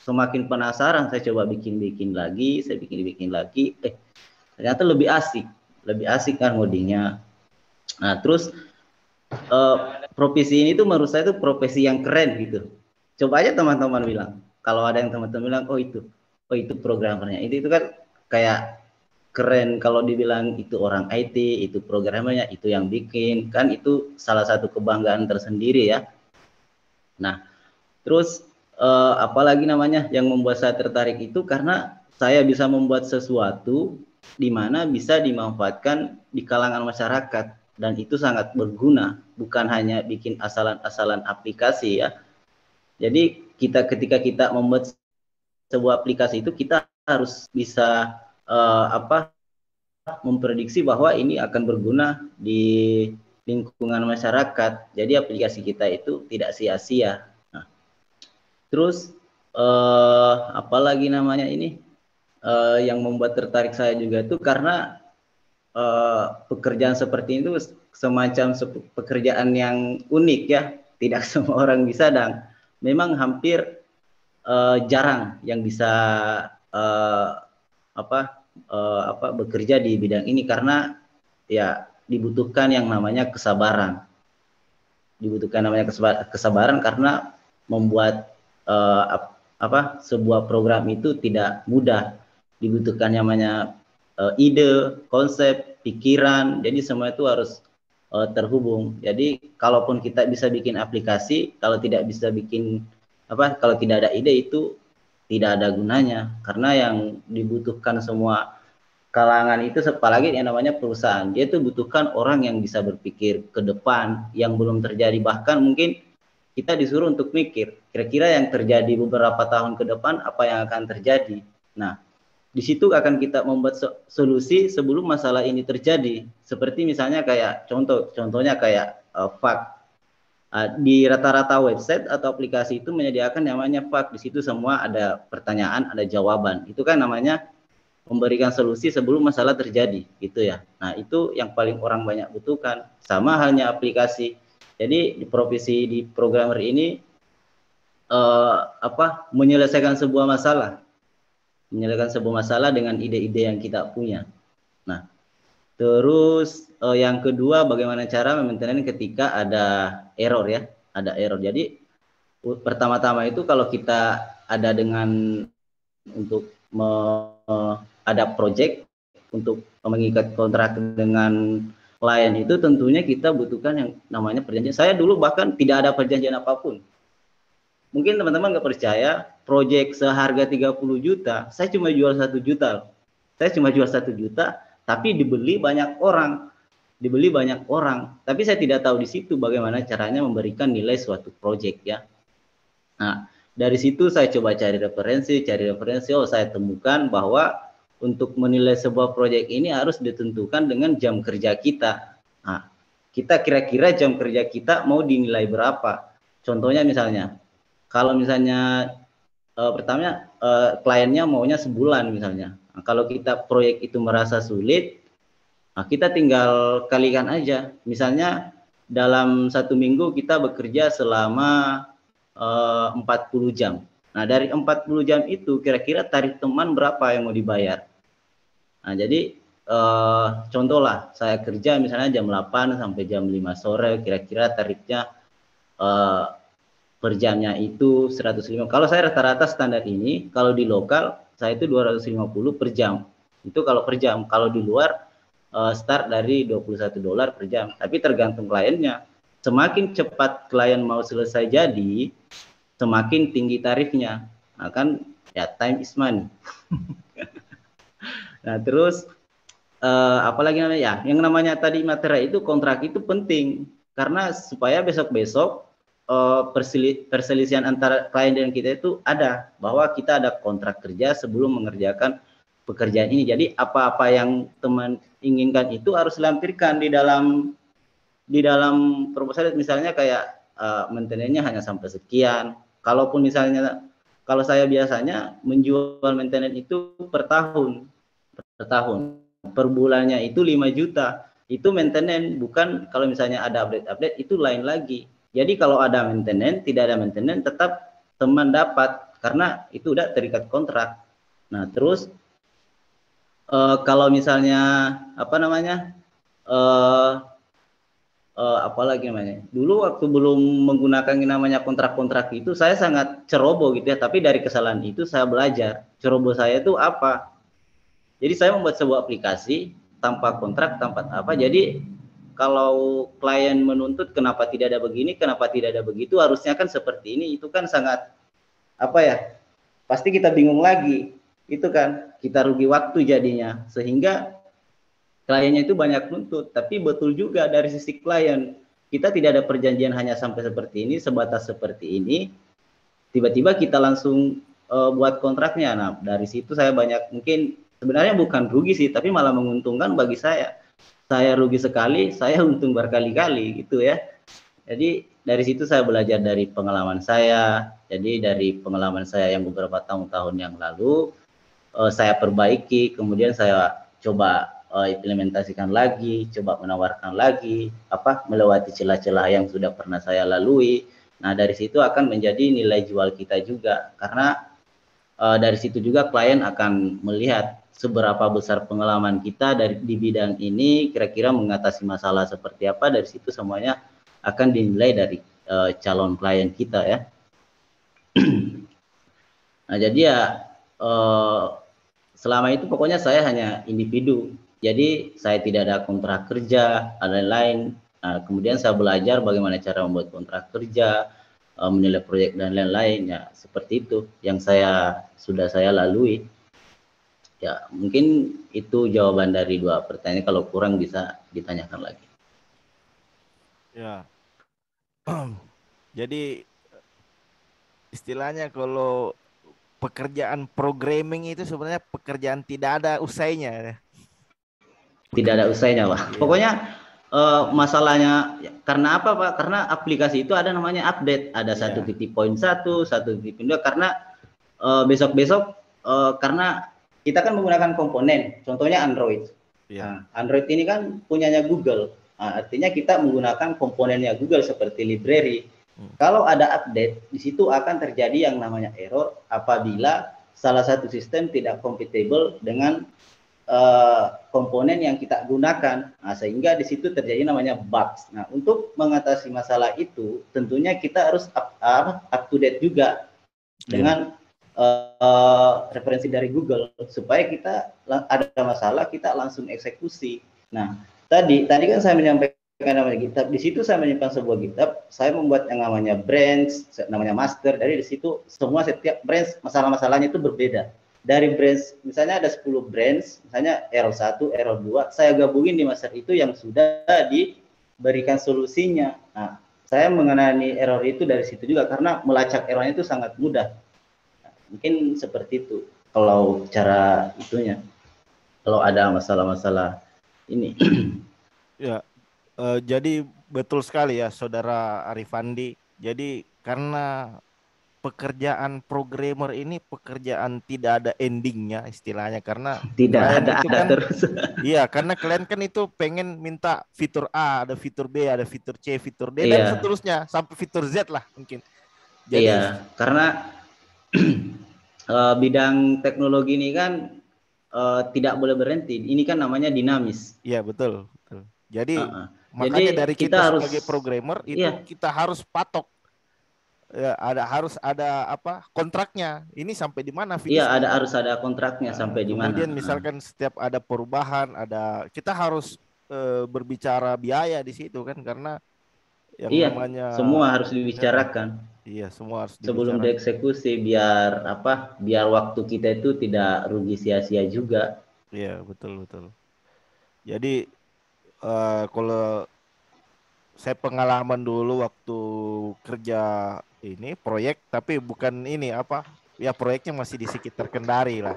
semakin penasaran saya coba bikin-bikin lagi, saya bikin-bikin lagi, eh ternyata lebih asik, lebih asik kan ngodingnya. Nah terus uh, profesi ini tuh menurut saya itu profesi yang keren gitu. Coba aja teman-teman bilang, kalau ada yang teman-teman bilang, oh itu, oh itu programmernya, itu itu kan kayak keren kalau dibilang itu orang IT, itu programmernya, itu yang bikin, kan itu salah satu kebanggaan tersendiri ya. Nah, terus uh, apalagi namanya yang membuat saya tertarik itu? Karena saya bisa membuat sesuatu di mana bisa dimanfaatkan di kalangan masyarakat dan itu sangat berguna bukan hanya bikin asalan-asalan aplikasi ya. Jadi kita ketika kita membuat sebuah aplikasi itu kita harus bisa uh, apa memprediksi bahwa ini akan berguna di lingkungan masyarakat. Jadi aplikasi kita itu tidak sia-sia. Terus uh, apalagi namanya ini? Uh, yang membuat tertarik saya juga itu karena uh, pekerjaan seperti itu semacam pekerjaan yang unik ya, tidak semua orang bisa dan memang hampir uh, jarang yang bisa uh, apa uh, apa bekerja di bidang ini karena ya dibutuhkan yang namanya kesabaran. Dibutuhkan namanya kesabaran karena membuat uh, apa sebuah program itu tidak mudah dibutuhkan namanya uh, ide, konsep, pikiran. Jadi semua itu harus uh, terhubung. Jadi kalaupun kita bisa bikin aplikasi, kalau tidak bisa bikin apa kalau tidak ada ide itu tidak ada gunanya karena yang dibutuhkan semua kalangan itu apalagi yang namanya perusahaan dia itu butuhkan orang yang bisa berpikir ke depan yang belum terjadi bahkan mungkin kita disuruh untuk mikir kira-kira yang terjadi beberapa tahun ke depan apa yang akan terjadi. Nah, di situ akan kita membuat solusi sebelum masalah ini terjadi. Seperti misalnya kayak contoh, contohnya kayak uh, FAQ. Uh, di rata-rata website atau aplikasi itu menyediakan namanya FAQ. Di situ semua ada pertanyaan, ada jawaban. Itu kan namanya memberikan solusi sebelum masalah terjadi, gitu ya. Nah, itu yang paling orang banyak butuhkan. Sama halnya aplikasi. Jadi di profesi di programmer ini uh, apa menyelesaikan sebuah masalah menyelesaikan sebuah masalah dengan ide-ide yang kita punya. Nah, terus uh, yang kedua bagaimana cara memaintain ketika ada error ya, ada error. Jadi pertama-tama itu kalau kita ada dengan untuk me, ada project untuk mengikat kontrak dengan klien itu tentunya kita butuhkan yang namanya perjanjian. Saya dulu bahkan tidak ada perjanjian apa pun mungkin teman-teman nggak percaya proyek seharga 30 juta saya cuma jual satu juta saya cuma jual satu juta tapi dibeli banyak orang. Dibeli banyak orang. Tapi saya tidak tahu di situ bagaimana caranya memberikan nilai suatu proyek ya. Nah dari situ saya coba cari referensi cari referensi. Oh saya temukan bahwa untuk menilai sebuah proyek ini harus ditentukan dengan jam kerja kita. Nah kita kira-kira jam kerja kita mau dinilai berapa? Contohnya misalnya kalau misalnya uh, pertamanya uh, kliennya maunya sebulan misalnya. Nah, kalau kita proyek itu merasa sulit, nah kita tinggal kalikan aja. Misalnya dalam satu minggu kita bekerja selama uh, 40 jam. Nah dari 40 jam itu kira-kira tarif teman berapa yang mau dibayar? Nah jadi uh, contohlah saya kerja misalnya jam 8 sampai jam 5 sore kira-kira tarifnya uh, per jamnya itu 105. Kalau saya rata-rata standar ini, kalau di lokal saya itu 250 per jam. Itu kalau per jam. Kalau di luar uh, start dari 21 dolar per jam. Tapi tergantung kliennya. Semakin cepat klien mau selesai jadi, semakin tinggi tarifnya. Nah, kan ya time is money. nah, terus uh, apalagi namanya ya, yang namanya tadi materi itu kontrak itu penting karena supaya besok-besok uh, perselisihan antara klien dan kita itu ada bahwa kita ada kontrak kerja sebelum mengerjakan pekerjaan ini. Jadi apa-apa yang teman inginkan itu harus lampirkan di dalam di dalam proposal misalnya kayak uh, maintenance hanya sampai sekian. Kalaupun misalnya kalau saya biasanya menjual maintenance itu per tahun per tahun per bulannya itu 5 juta itu maintenance bukan kalau misalnya ada update-update itu lain lagi jadi kalau ada maintenance, tidak ada maintenance, tetap teman dapat karena itu udah terikat kontrak. Nah terus uh, kalau misalnya apa namanya, uh, uh, apa lagi namanya? Dulu waktu belum menggunakan yang namanya kontrak-kontrak itu, saya sangat ceroboh gitu ya. Tapi dari kesalahan itu saya belajar. Ceroboh saya itu apa? Jadi saya membuat sebuah aplikasi tanpa kontrak, tanpa apa. Jadi kalau klien menuntut kenapa tidak ada begini, kenapa tidak ada begitu, harusnya kan seperti ini, itu kan sangat apa ya? Pasti kita bingung lagi, itu kan kita rugi waktu jadinya, sehingga kliennya itu banyak nuntut. Tapi betul juga dari sisi klien, kita tidak ada perjanjian hanya sampai seperti ini, sebatas seperti ini. Tiba-tiba kita langsung uh, buat kontraknya. Nah dari situ saya banyak mungkin sebenarnya bukan rugi sih, tapi malah menguntungkan bagi saya saya rugi sekali, saya untung berkali-kali gitu ya. Jadi dari situ saya belajar dari pengalaman saya. Jadi dari pengalaman saya yang beberapa tahun-tahun yang lalu uh, saya perbaiki, kemudian saya coba uh, implementasikan lagi, coba menawarkan lagi, apa melewati celah-celah yang sudah pernah saya lalui. Nah dari situ akan menjadi nilai jual kita juga karena uh, dari situ juga klien akan melihat seberapa besar pengalaman kita dari di bidang ini, kira-kira mengatasi masalah seperti apa dari situ semuanya akan dinilai dari uh, calon klien kita ya. nah jadi ya uh, selama itu pokoknya saya hanya individu, jadi saya tidak ada kontrak kerja, ada lain-lain. Nah, kemudian saya belajar bagaimana cara membuat kontrak kerja, uh, menilai proyek dan lain-lain ya seperti itu yang saya sudah saya lalui. Ya, mungkin itu jawaban dari dua pertanyaan. Kalau kurang bisa ditanyakan lagi. Ya. Jadi istilahnya kalau pekerjaan programming itu sebenarnya pekerjaan tidak ada usainya. Tidak ada usainya, Pak. Iya. Pokoknya uh, masalahnya karena apa, Pak? Karena aplikasi itu ada namanya update. Ada iya. satu titik poin satu, satu titik dua. Karena uh, besok-besok uh, karena kita kan menggunakan komponen, contohnya Android. Yeah. Nah, Android ini kan punyanya Google. Nah, artinya kita menggunakan komponennya Google seperti library Hmm. Kalau ada update, di situ akan terjadi yang namanya error apabila salah satu sistem tidak compatible dengan uh, komponen yang kita gunakan. Nah, sehingga di situ terjadi namanya bugs. Nah, untuk mengatasi masalah itu, tentunya kita harus up, uh, up to date juga yeah. dengan uh, referensi dari Google supaya kita ada masalah kita langsung eksekusi. Nah, tadi tadi kan saya menyampaikan namanya GitHub. Di situ saya menyimpan sebuah GitHub. Saya membuat yang namanya branch, namanya master. Dari di situ semua setiap branch masalah-masalahnya itu berbeda. Dari branch, misalnya ada 10 branch, misalnya error 1, error 2, saya gabungin di master itu yang sudah diberikan solusinya. Nah, saya mengenai error itu dari situ juga karena melacak errornya itu sangat mudah. Mungkin seperti itu kalau cara itunya. Kalau ada masalah-masalah ini. Ya, Uh, jadi betul sekali ya saudara Arifandi. Jadi karena pekerjaan programmer ini pekerjaan tidak ada endingnya istilahnya karena tidak ada, ada kan, terus. Iya, karena kalian kan itu pengen minta fitur A, ada fitur B, ada fitur C, fitur D iya. dan seterusnya sampai fitur Z lah mungkin. Jadi, iya, karena uh, bidang teknologi ini kan uh, tidak boleh berhenti. Ini kan namanya dinamis. Iya, betul, betul. Jadi uh -uh Makanya Jadi dari kita, kita harus, sebagai programmer itu iya. kita harus patok ya, ada harus ada apa kontraknya ini sampai di mana Iya ada harus ada kontraknya nah, sampai di mana. Kemudian misalkan setiap ada perubahan ada kita harus e, berbicara biaya di situ kan karena yang iya, namanya semua harus dibicarakan. Iya semua harus sebelum dieksekusi biar apa biar waktu kita itu tidak rugi sia-sia juga. Iya betul betul. Jadi uh, kalau saya pengalaman dulu waktu kerja ini proyek tapi bukan ini apa ya proyeknya masih di sekitar Kendari lah.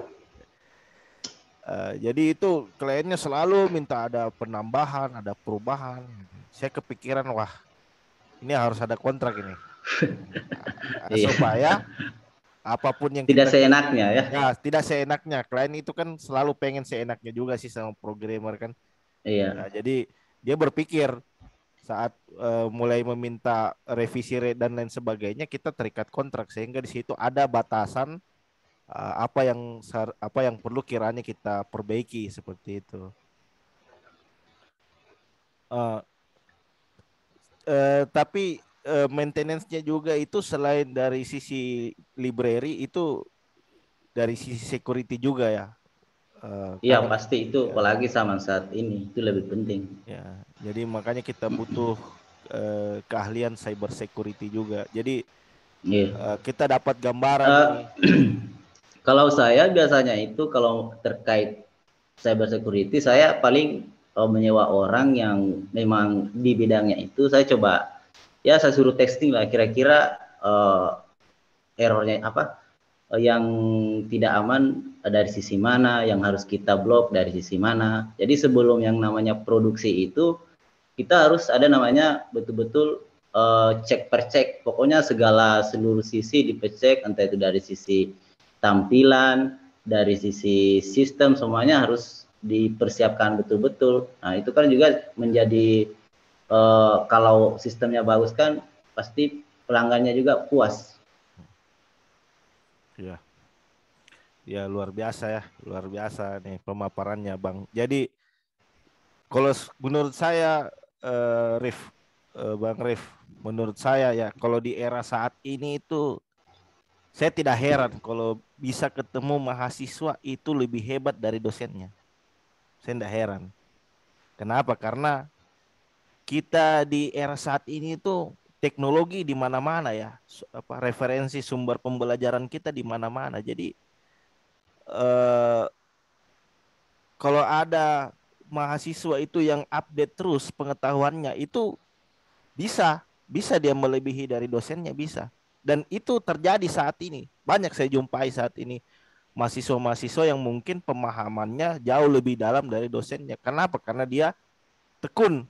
Uh, jadi itu kliennya selalu minta ada penambahan, ada perubahan. Saya kepikiran wah ini harus ada kontrak ini supaya apa pun yang tidak kita, seenaknya ya. Ya tidak seenaknya. Klien itu kan selalu pengen seenaknya juga sih sama programmer kan. Iya. Nah, jadi dia berpikir saat uh, mulai meminta revisi dan lain sebagainya kita terikat kontrak sehingga di situ ada batasan uh, apa yang apa yang perlu kiranya kita perbaiki seperti itu. Uh, uh, tapi uh, maintenance-nya juga itu selain dari sisi library itu dari sisi security juga ya Uh, iya pasti itu, ya. apalagi sama saat ini itu lebih penting. Ya, jadi makanya kita butuh uh, keahlian cyber security juga. Jadi yeah. Iya. uh, kita dapat gambaran. Uh, kalau saya biasanya itu kalau terkait cyber security, saya paling uh, menyewa orang yang memang di bidangnya itu. Saya coba ya saya suruh testing lah kira-kira uh, errornya apa yang tidak aman dari sisi mana, yang harus kita blok dari sisi mana. Jadi sebelum yang namanya produksi itu kita harus ada namanya betul-betul uh, cek per cek. Pokoknya segala seluruh sisi dipecek, entah itu dari sisi tampilan, dari sisi sistem semuanya harus dipersiapkan betul-betul. Nah itu kan juga menjadi uh, kalau sistemnya bagus kan pasti pelanggannya juga puas Ya. Ya luar biasa ya, luar biasa nih pemaparannya Bang. Jadi kalau menurut saya uh, Rif, uh, Bang Rif, menurut saya ya kalau di era saat ini itu saya tidak heran kalau bisa ketemu mahasiswa itu lebih hebat dari dosennya. Saya tidak heran. Kenapa? Karena kita di era saat ini itu teknologi di mana-mana ya apa referensi sumber pembelajaran kita di mana-mana jadi eh, kalau ada mahasiswa itu yang update terus pengetahuannya itu bisa bisa dia melebihi dari dosennya bisa. Dan itu terjadi saat ini. Banyak saya jumpai saat ini mahasiswa-mahasiswa yang mungkin pemahamannya jauh lebih dalam dari dosennya. Kenapa? Karena dia tekun.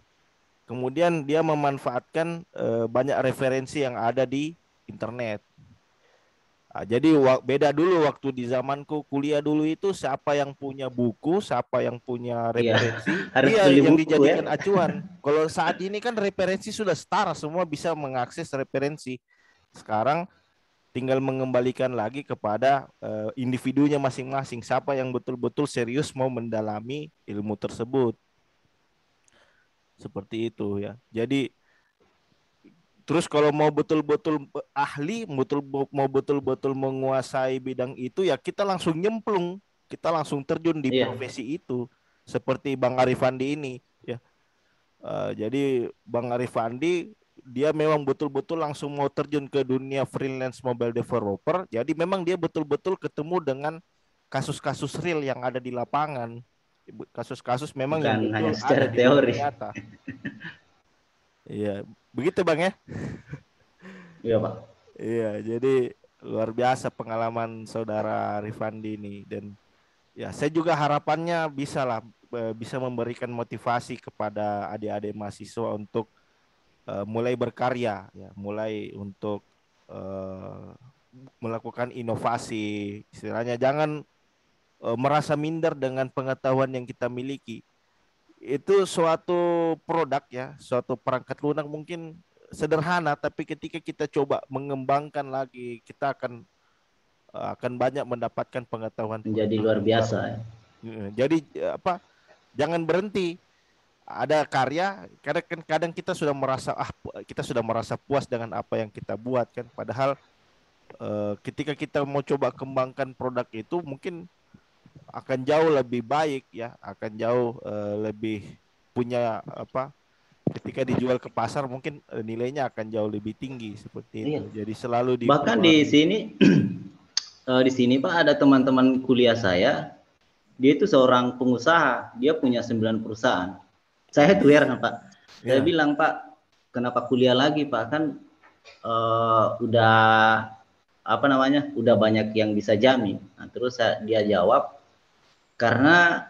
Kemudian dia memanfaatkan e, banyak referensi yang ada di internet. Nah, jadi beda dulu waktu di zamanku kuliah dulu itu siapa yang punya buku, siapa yang punya iya, referensi, iya, dia yang buku, dijadikan ya? acuan. Kalau saat ini kan referensi sudah setara, semua bisa mengakses referensi. Sekarang tinggal mengembalikan lagi kepada uh, individunya masing-masing, siapa yang betul-betul serius mau mendalami ilmu tersebut. Seperti itu ya. Jadi Terus kalau mau betul-betul ahli, betul mau betul-betul menguasai bidang itu ya kita langsung nyemplung, kita langsung terjun di yeah. profesi itu. Seperti Bang Arifandi ini ya. Uh, jadi Bang Arifandi dia memang betul-betul langsung mau terjun ke dunia freelance mobile developer. Jadi memang dia betul-betul ketemu dengan kasus-kasus real yang ada di lapangan. Kasus-kasus memang Bukan yang hanya secara teori. Iya, begitu Bang ya? Iya, Pak. Iya, jadi luar biasa pengalaman saudara Rifandi ini dan ya saya juga harapannya bisa lah e, bisa memberikan motivasi kepada adik-adik mahasiswa untuk uh, mulai berkarya ya, mulai untuk uh, melakukan inovasi. Istilahnya jangan merasa minder dengan pengetahuan yang kita miliki itu suatu produk ya, suatu perangkat lunak mungkin sederhana, tapi ketika kita coba mengembangkan lagi, kita akan eh, akan banyak mendapatkan pengetahuan menjadi luar biasa. Ya. Jadi apa? Jangan berhenti. Ada karya, kadang kadang kita sudah merasa ah kita sudah merasa puas dengan apa yang kita buat kan. Padahal ketika kita mau coba kembangkan produk itu mungkin akan jauh lebih baik ya, akan jauh uh, lebih punya apa ketika dijual ke pasar mungkin uh, nilainya akan jauh lebih tinggi seperti iya. itu. Jadi selalu di Bahkan di sini uh, di sini Pak ada teman-teman kuliah saya dia itu seorang pengusaha, dia punya sembilan perusahaan. Saya tuh heran Pak. Saya yeah. bilang Pak, kenapa kuliah lagi Pak? Kan uh, udah apa namanya? Udah banyak yang bisa jamin. Nah, terus saya, dia jawab, karena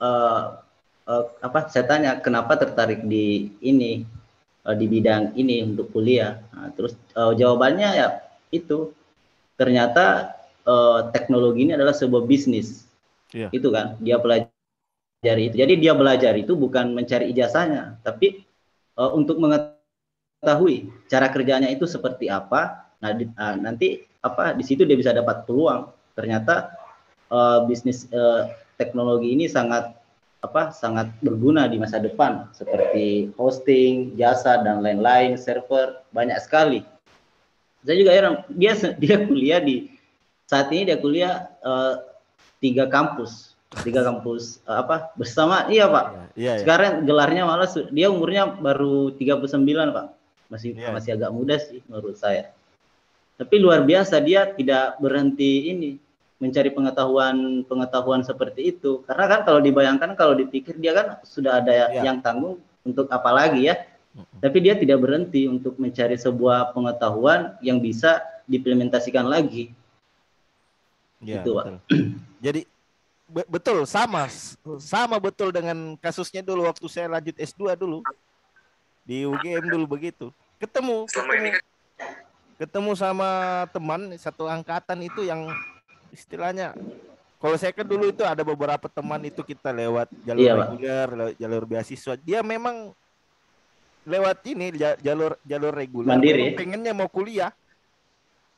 uh, uh, apa saya tanya kenapa tertarik di ini uh, di bidang ini untuk kuliah? Nah, terus uh, jawabannya ya itu. Ternyata uh, teknologi ini adalah sebuah bisnis. Yeah. itu kan dia pelajari itu. Jadi dia belajar itu bukan mencari ijazahnya tapi uh, untuk mengetahui cara kerjanya itu seperti apa. Nah di, uh, nanti apa di situ dia bisa dapat peluang. Ternyata uh, bisnis uh, teknologi ini sangat apa sangat berguna di masa depan seperti hosting, jasa dan lain-lain, server banyak sekali. Saya juga heran dia dia kuliah di saat ini dia kuliah uh, tiga kampus, tiga kampus uh, apa bersama iya Pak. Iya, iya, Sekarang gelarnya malah dia umurnya baru 39 Pak. Masih iya. masih agak muda sih menurut saya. Tapi luar biasa dia tidak berhenti ini mencari pengetahuan pengetahuan seperti itu. Karena kan kalau dibayangkan kalau dipikir dia kan sudah ada ya. yang tanggung untuk apa lagi ya. Tapi dia tidak berhenti untuk mencari sebuah pengetahuan yang bisa diimplementasikan lagi. Ya, itu betul. jadi be betul sama sama betul dengan kasusnya dulu waktu saya lanjut S2 dulu. Di UGM dulu begitu. Ketemu ketemu. Ketemu sama teman satu angkatan itu yang istilahnya kalau saya kan dulu itu ada beberapa teman itu kita lewat jalur iya, reguler, lewat jalur beasiswa. Dia memang lewat ini jalur jalur reguler. Mandiri. Pengennya mau kuliah.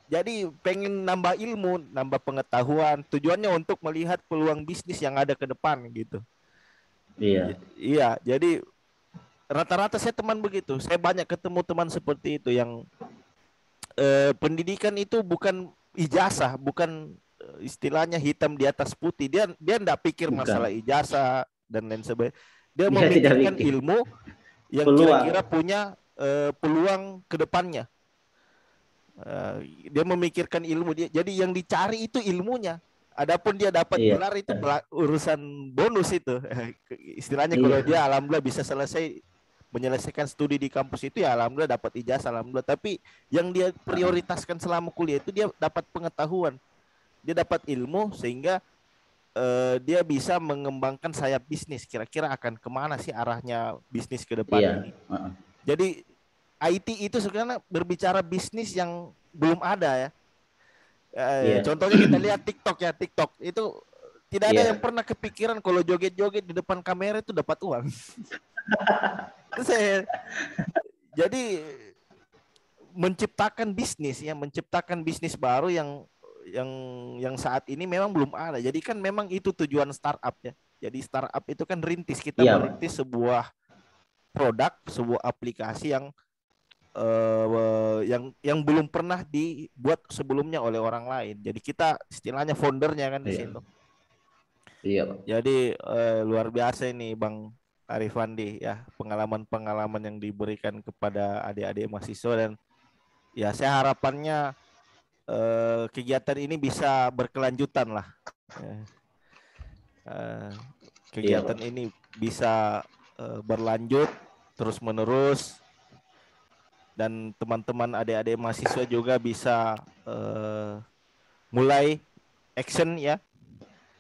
Jadi pengen nambah ilmu, nambah pengetahuan. Tujuannya untuk melihat peluang bisnis yang ada ke depan gitu. Iya. Iya. Jadi rata-rata saya teman begitu. Saya banyak ketemu teman seperti itu yang eh, pendidikan itu bukan ijazah, bukan istilahnya hitam di atas putih. Dia dia enggak pikir Bukan. masalah ijazah dan lain sebagainya. Dia, dia memikirkan ilmu yang kira-kira punya uh, peluang ke depannya. Uh, dia memikirkan ilmu dia. Jadi yang dicari itu ilmunya. Adapun dia dapat iya. gelar itu urusan bonus itu. Istilahnya iya. kalau dia alhamdulillah bisa selesai menyelesaikan studi di kampus itu ya alhamdulillah dapat ijazah alhamdulillah tapi yang dia prioritaskan selama kuliah itu dia dapat pengetahuan dia dapat ilmu sehingga uh, dia bisa mengembangkan sayap bisnis kira-kira akan ke mana sih arahnya bisnis ke depan iya. ini uh -uh. jadi IT itu sebenarnya berbicara bisnis yang belum ada ya uh, yeah. contohnya kita lihat TikTok ya TikTok itu tidak ada yeah. yang pernah kepikiran kalau joget-joget di depan kamera itu dapat uang saya jadi menciptakan bisnis ya menciptakan bisnis baru yang yang yang saat ini memang belum ada. Jadi kan memang itu tujuan startup ya. Jadi startup itu kan rintis kita yeah. merintis sebuah produk, sebuah aplikasi yang uh, yang yang belum pernah dibuat sebelumnya oleh orang lain. Jadi kita istilahnya foundernya kan di yeah. situ. Iya. Jadi uh, luar biasa ini Bang Arifandi ya pengalaman-pengalaman yang diberikan kepada adik-adik mahasiswa dan ya saya harapannya uh, kegiatan ini bisa berkelanjutan lah. Uh, kegiatan iya, ini bisa uh, berlanjut terus menerus dan teman-teman adik-adik mahasiswa juga bisa uh, mulai action ya.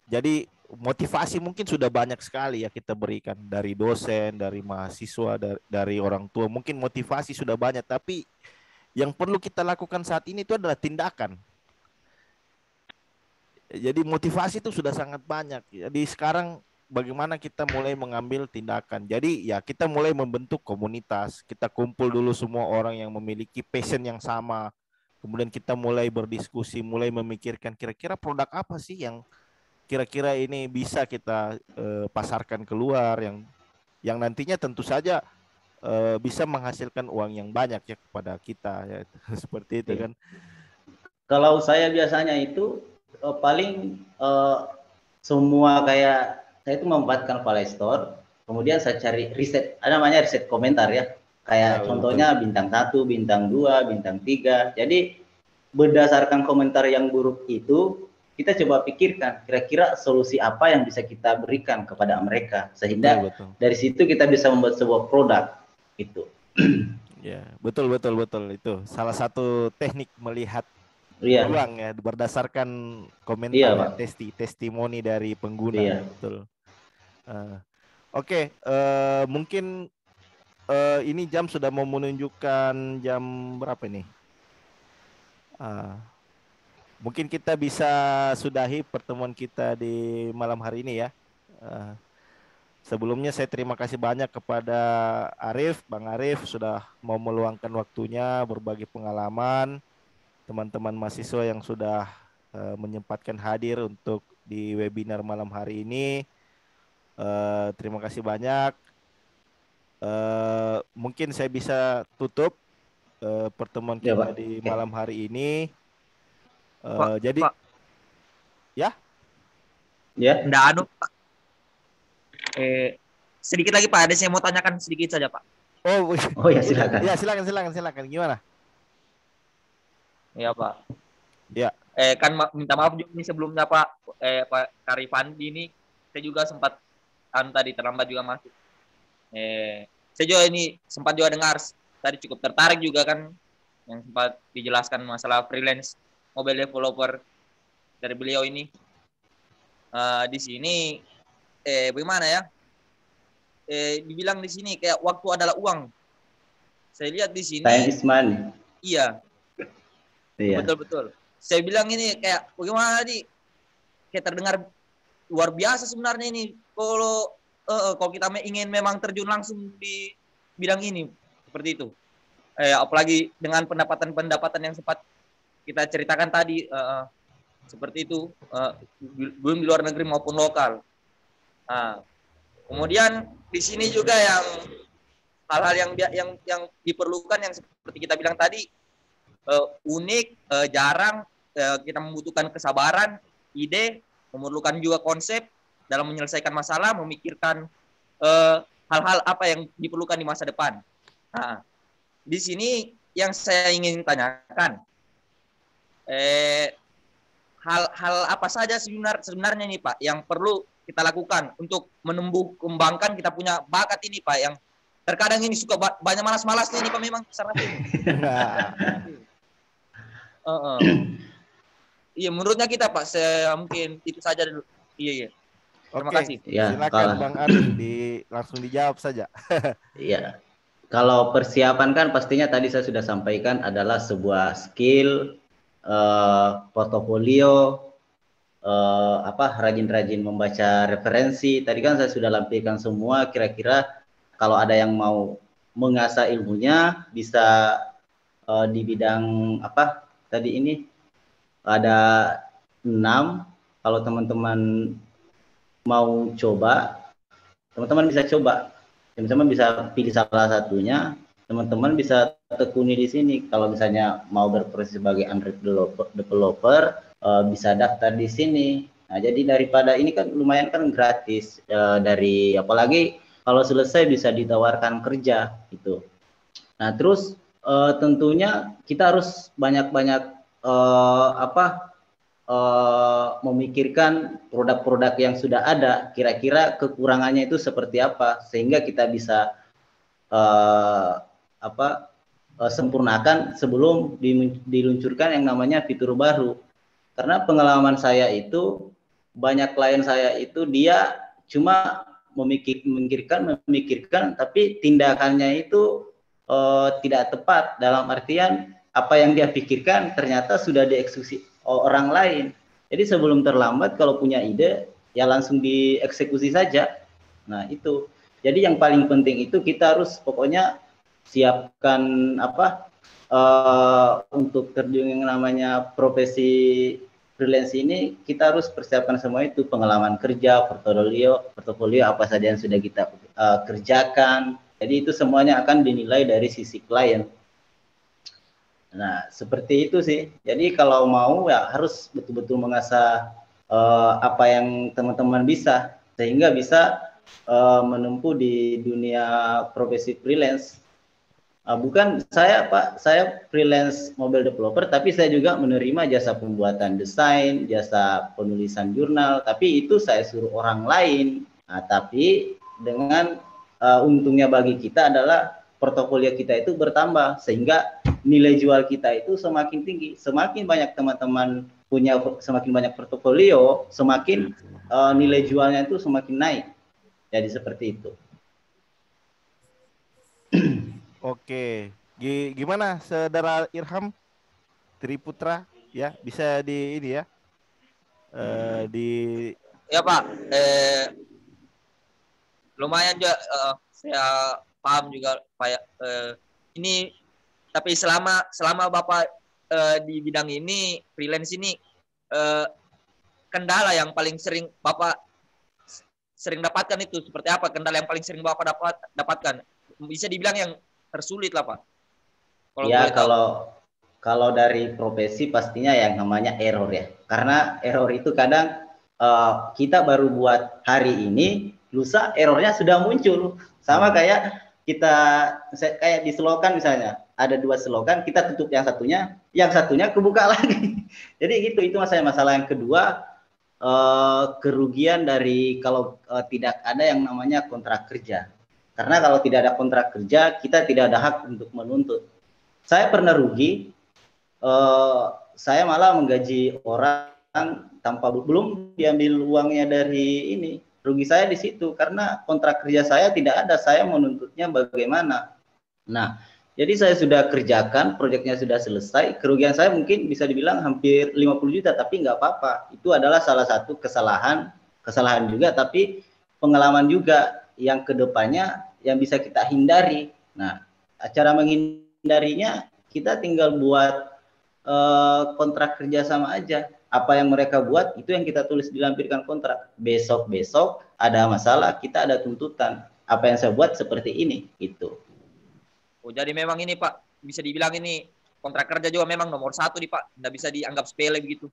Jadi motivasi mungkin sudah banyak sekali ya kita berikan dari dosen, dari mahasiswa, dari, dari orang tua. Mungkin motivasi sudah banyak tapi yang perlu kita lakukan saat ini itu adalah tindakan. Jadi motivasi itu sudah sangat banyak. Jadi sekarang bagaimana kita mulai mengambil tindakan. Jadi ya kita mulai membentuk komunitas. Kita kumpul dulu semua orang yang memiliki passion yang sama. Kemudian kita mulai berdiskusi, mulai memikirkan kira-kira produk apa sih yang kira-kira ini bisa kita uh, pasarkan keluar yang yang nantinya tentu saja uh, bisa menghasilkan uang yang banyak ya kepada kita ya seperti itu iya. kan kalau saya biasanya itu uh, paling uh, semua kayak saya itu memanfaatkan Play Store kemudian saya cari riset ada namanya riset komentar ya kayak ya, contohnya betul. bintang satu bintang dua bintang tiga jadi berdasarkan komentar yang buruk itu kita coba pikirkan kira-kira solusi apa yang bisa kita berikan kepada mereka sehingga betul, betul. dari situ kita bisa membuat sebuah produk itu. ya, betul betul betul itu salah satu teknik melihat iya. peluang ya berdasarkan komentar iya, ya, testi testimoni dari pengguna iya. betul. Uh, Oke, okay, uh, eh, mungkin uh, ini jam sudah mau menunjukkan jam berapa ini? Uh, mungkin kita bisa sudahi pertemuan kita di malam hari ini ya. Uh, Sebelumnya saya terima kasih banyak kepada Arif, Bang Arif sudah mau meluangkan waktunya berbagi pengalaman, teman-teman mahasiswa yang sudah uh, menyempatkan hadir untuk di webinar malam hari ini. Uh, terima kasih banyak. Uh, mungkin saya bisa tutup uh, pertemuan ya, kita Pak. di malam hari ini. Uh, Pak, jadi, Pak. ya? Ya. Nggak anu, Pak Eh, sedikit lagi Pak, ada yang mau tanyakan sedikit saja Pak. Oh, oh ya silakan. Ya silakan silakan silakan. Gimana? Iya Pak. Ya. Eh kan ma minta maaf juga nih sebelumnya Pak eh Pak Karifandi ini saya juga sempat kan tadi terlambat juga masuk. Eh saya juga ini sempat juga dengar tadi cukup tertarik juga kan yang sempat dijelaskan masalah freelance mobile developer dari beliau ini. Uh, di sini eh bagaimana ya? Eh dibilang di sini kayak waktu adalah uang. Saya lihat di sini. Time is money. Iya. Iya. Betul betul. Saya bilang ini kayak bagaimana tadi? Kayak terdengar luar biasa sebenarnya ini. Kalau uh, kalau kita ingin memang terjun langsung di bidang ini seperti itu. Eh, apalagi dengan pendapatan-pendapatan yang sempat kita ceritakan tadi uh, seperti itu uh, belum di luar negeri maupun lokal Nah, kemudian di sini juga yang hal-hal yang yang yang diperlukan yang seperti kita bilang tadi uh, unik, uh, jarang, uh, kita membutuhkan kesabaran, ide, memerlukan juga konsep dalam menyelesaikan masalah, memikirkan hal-hal apa yang diperlukan di masa depan. Nah, di sini yang saya ingin tanyakan, eh, hal-hal apa saja sebenar, sebenarnya nih Pak yang perlu kita lakukan untuk menumbuh kembangkan kita punya bakat ini Pak yang terkadang ini suka banyak malas-malas nih Pak memang ini. uh, uh. Iya, menurutnya kita Pak, saya mungkin itu saja dulu. Iya, iya. Terima Oke, kasih. Ya, Silakan kalau... Bang Arif di langsung dijawab saja. Iya. Kalau persiapan kan pastinya tadi saya sudah sampaikan adalah sebuah skill, uh, portofolio, uh, apa rajin-rajin membaca referensi. Tadi kan saya sudah lampirkan semua. Kira-kira kalau ada yang mau mengasah ilmunya bisa uh, di bidang apa tadi ini ada enam. Kalau teman-teman mau coba, teman-teman bisa coba. Teman-teman bisa pilih salah satunya. Teman-teman bisa tekuni di sini. Kalau misalnya mau berproses sebagai Android developer, developer uh, bisa daftar di sini. Nah, jadi daripada ini kan lumayan kan gratis uh, dari apalagi kalau selesai bisa ditawarkan kerja itu. Nah, terus uh, tentunya kita harus banyak-banyak uh, apa uh, memikirkan produk-produk yang sudah ada, kira-kira kekurangannya itu seperti apa, sehingga kita bisa uh, apa uh, sempurnakan sebelum diluncurkan yang namanya fitur baru. Karena pengalaman saya itu banyak klien saya itu dia cuma memikir, memikirkan memikirkan tapi tindakannya itu uh, tidak tepat dalam artian apa yang dia pikirkan ternyata sudah dieksekusi orang lain. Jadi sebelum terlambat kalau punya ide ya langsung dieksekusi saja. Nah, itu. Jadi yang paling penting itu kita harus pokoknya siapkan apa uh, untuk terjun yang namanya profesi freelance ini kita harus persiapkan semua itu pengalaman kerja, portofolio, portofolio apa saja yang sudah kita uh, kerjakan. Jadi itu semuanya akan dinilai dari sisi klien. Nah, seperti itu sih. Jadi kalau mau ya harus betul-betul mengasah uh, apa yang teman-teman bisa sehingga bisa uh, menempuh di dunia profesi freelance. Uh, bukan saya Pak, saya freelance mobile developer tapi saya juga menerima jasa pembuatan desain, jasa penulisan jurnal, tapi itu saya suruh orang lain. Nah, tapi dengan uh, untungnya bagi kita adalah portofolio kita itu bertambah sehingga nilai jual kita itu semakin tinggi. Semakin banyak teman-teman punya semakin banyak portofolio, semakin uh, nilai jualnya itu semakin naik. Jadi seperti itu. Oke, G gimana saudara Irham? Triputra ya bisa di ini ya uh, di ya Pak. Eh, lumayan juga uh, saya paham juga Pak uh, ini tapi selama selama Bapak uh, di bidang ini freelance ini uh, kendala yang paling sering Bapak sering dapatkan itu seperti apa? Kendala yang paling sering Bapak dapat dapatkan? Bisa dibilang yang tersulit lah Pak. Kalau ya kalau kalau dari profesi pastinya yang namanya error ya. Karena error itu kadang uh, kita baru buat hari ini lusa errornya sudah muncul. Sama kayak kita kayak di slogan misalnya. Ada dua slogan kita tutup yang satunya yang satunya kebuka lagi. Jadi gitu itu masalah masalah yang kedua uh, kerugian dari kalau uh, tidak ada yang namanya kontrak kerja karena kalau tidak ada kontrak kerja kita tidak ada hak untuk menuntut. Saya pernah rugi uh, saya malah menggaji orang tanpa belum diambil uangnya dari ini. Rugi saya di situ karena kontrak kerja saya tidak ada saya menuntutnya bagaimana? Nah jadi saya sudah kerjakan proyeknya sudah selesai kerugian saya mungkin bisa dibilang hampir 50 juta tapi nggak apa-apa. Itu adalah salah satu kesalahan kesalahan juga tapi pengalaman juga yang ke depannya yang bisa kita hindari nah cara menghindarinya kita tinggal buat uh, kontrak kerja sama aja apa yang mereka buat itu yang kita tulis dilampirkan kontrak. Besok besok ada masalah kita ada tuntutan. Apa yang saya buat seperti ini itu. Oh jadi memang ini Pak bisa dibilang ini kontrak kerja juga memang nomor satu nih Pak. Nggak bisa dianggap sepele begitu.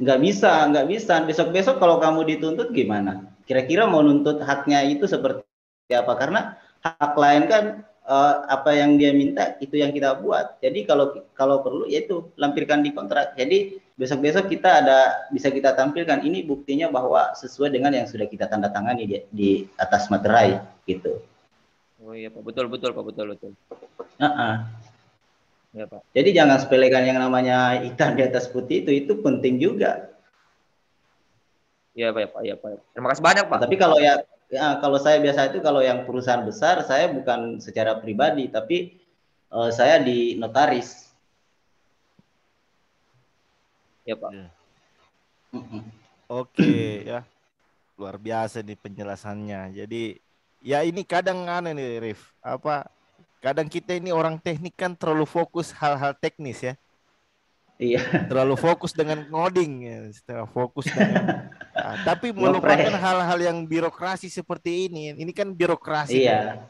Nggak bisa, nggak bisa. Besok-besok kalau kamu dituntut gimana? Kira-kira mau nuntut haknya itu seperti apa? Karena hak lain kan uh, apa yang dia minta itu yang kita buat. Jadi kalau kalau perlu yaitu lampirkan di kontrak. Jadi besok-besok kita ada bisa kita tampilkan ini buktinya bahwa sesuai dengan yang sudah kita tanda tangani di, di atas materai gitu. Oh iya Pak, betul betul Pak, betul betul. Uh -uh. Ya Pak. Jadi jangan sepelekan yang namanya hitam di atas putih itu, itu penting juga. Iya Pak, ya Pak, ya Pak. Terima kasih banyak Pak. Nah, tapi kalau ya, ya kalau saya biasa itu kalau yang perusahaan besar saya bukan secara pribadi tapi uh, saya di notaris. Ya Pak. Ya. Oke ya, luar biasa nih penjelasannya. Jadi ya ini kadang aneh nih Rif, apa kadang kita ini orang teknik kan terlalu fokus hal-hal teknis ya. Iya. Terlalu fokus dengan ngoding ya, terlalu fokus dengan nah, tapi melupakan hal-hal yang birokrasi seperti ini. Ini kan birokrasi. Iya.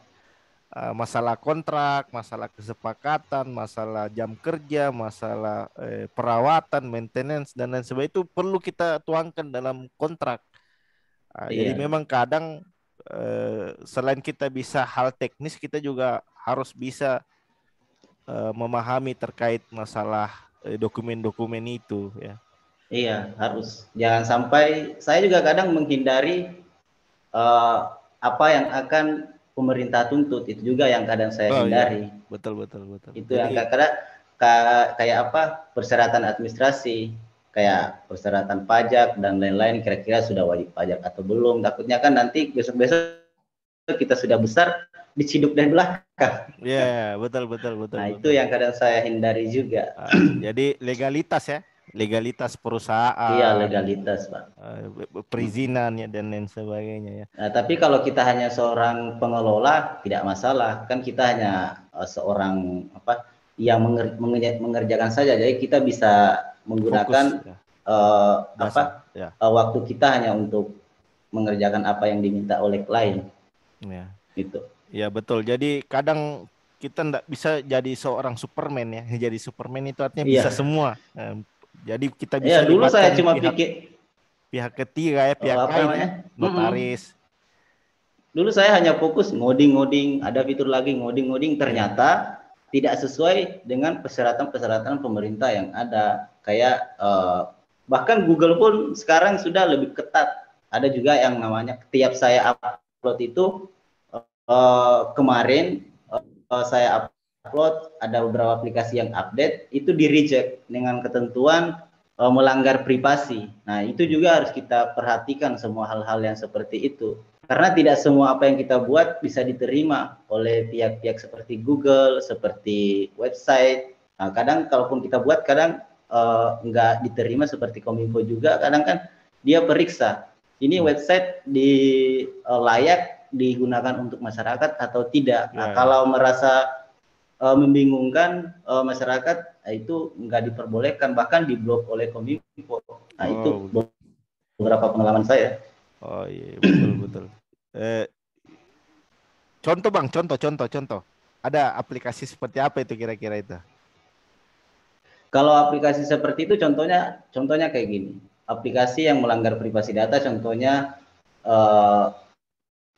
Uh, masalah kontrak, masalah kesepakatan, masalah jam kerja, masalah eh, perawatan, maintenance dan lain sebagainya itu perlu kita tuangkan dalam kontrak. Uh, iya. Jadi memang kadang uh, selain kita bisa hal teknis, kita juga harus bisa uh, memahami terkait masalah uh, dokumen-dokumen itu ya. Iya, harus. Jangan sampai saya juga kadang menghindari uh, apa yang akan pemerintah tuntut itu juga yang kadang saya oh, iya. hindari. Iya. Betul betul betul. Itu Jadi, yang kadang kayak apa persyaratan administrasi kayak persyaratan pajak dan lain-lain kira-kira sudah wajib pajak atau belum takutnya kan nanti besok-besok kita sudah besar diciduk dari belakang. Iya, yeah, betul betul betul. Nah, betul. itu yang kadang saya hindari juga. Uh, jadi legalitas ya, legalitas perusahaan. Iya, legalitas, Pak. Uh, perizinan ya dan lain sebagainya ya. Nah, tapi kalau kita hanya seorang pengelola tidak masalah, kan kita hanya uh, seorang apa yang menger mengerjakan saja. Jadi kita bisa menggunakan Fokus, ya. uh, apa ya. uh, waktu kita hanya untuk mengerjakan apa yang diminta oleh klien. Ya. Gitu. Ya betul. Jadi kadang kita tidak bisa jadi seorang Superman ya. Jadi Superman itu artinya iya. bisa semua. Jadi kita bisa. Ya dulu saya cuma pihak, pikir pihak ketiga ya pihak oh, lain, notaris. Dulu saya hanya fokus ngoding-ngoding, ada fitur lagi ngoding-ngoding. Ternyata tidak sesuai dengan persyaratan-persyaratan pemerintah yang ada. Kayak uh, bahkan Google pun sekarang sudah lebih ketat. Ada juga yang namanya tiap saya upload itu uh, kemarin uh, saya upload ada beberapa aplikasi yang update itu di reject dengan ketentuan uh, melanggar privasi. Nah, itu juga harus kita perhatikan semua hal-hal yang seperti itu. Karena tidak semua apa yang kita buat bisa diterima oleh pihak-pihak seperti Google, seperti website. Nah, kadang kalaupun kita buat kadang uh, nggak diterima seperti Kominfo juga, kadang kan dia periksa ini website di uh, layak digunakan untuk masyarakat atau tidak. Nah, ya. kalau merasa uh, membingungkan uh, masyarakat, uh, itu nggak diperbolehkan, bahkan diblok oleh Kominfo. Nah, oh, itu betul. beberapa pengalaman saya. Oh iya, betul betul. Eh, contoh bang, contoh, contoh, contoh. Ada aplikasi seperti apa itu kira-kira itu? Kalau aplikasi seperti itu, contohnya, contohnya kayak gini. Aplikasi yang melanggar privasi data, contohnya uh,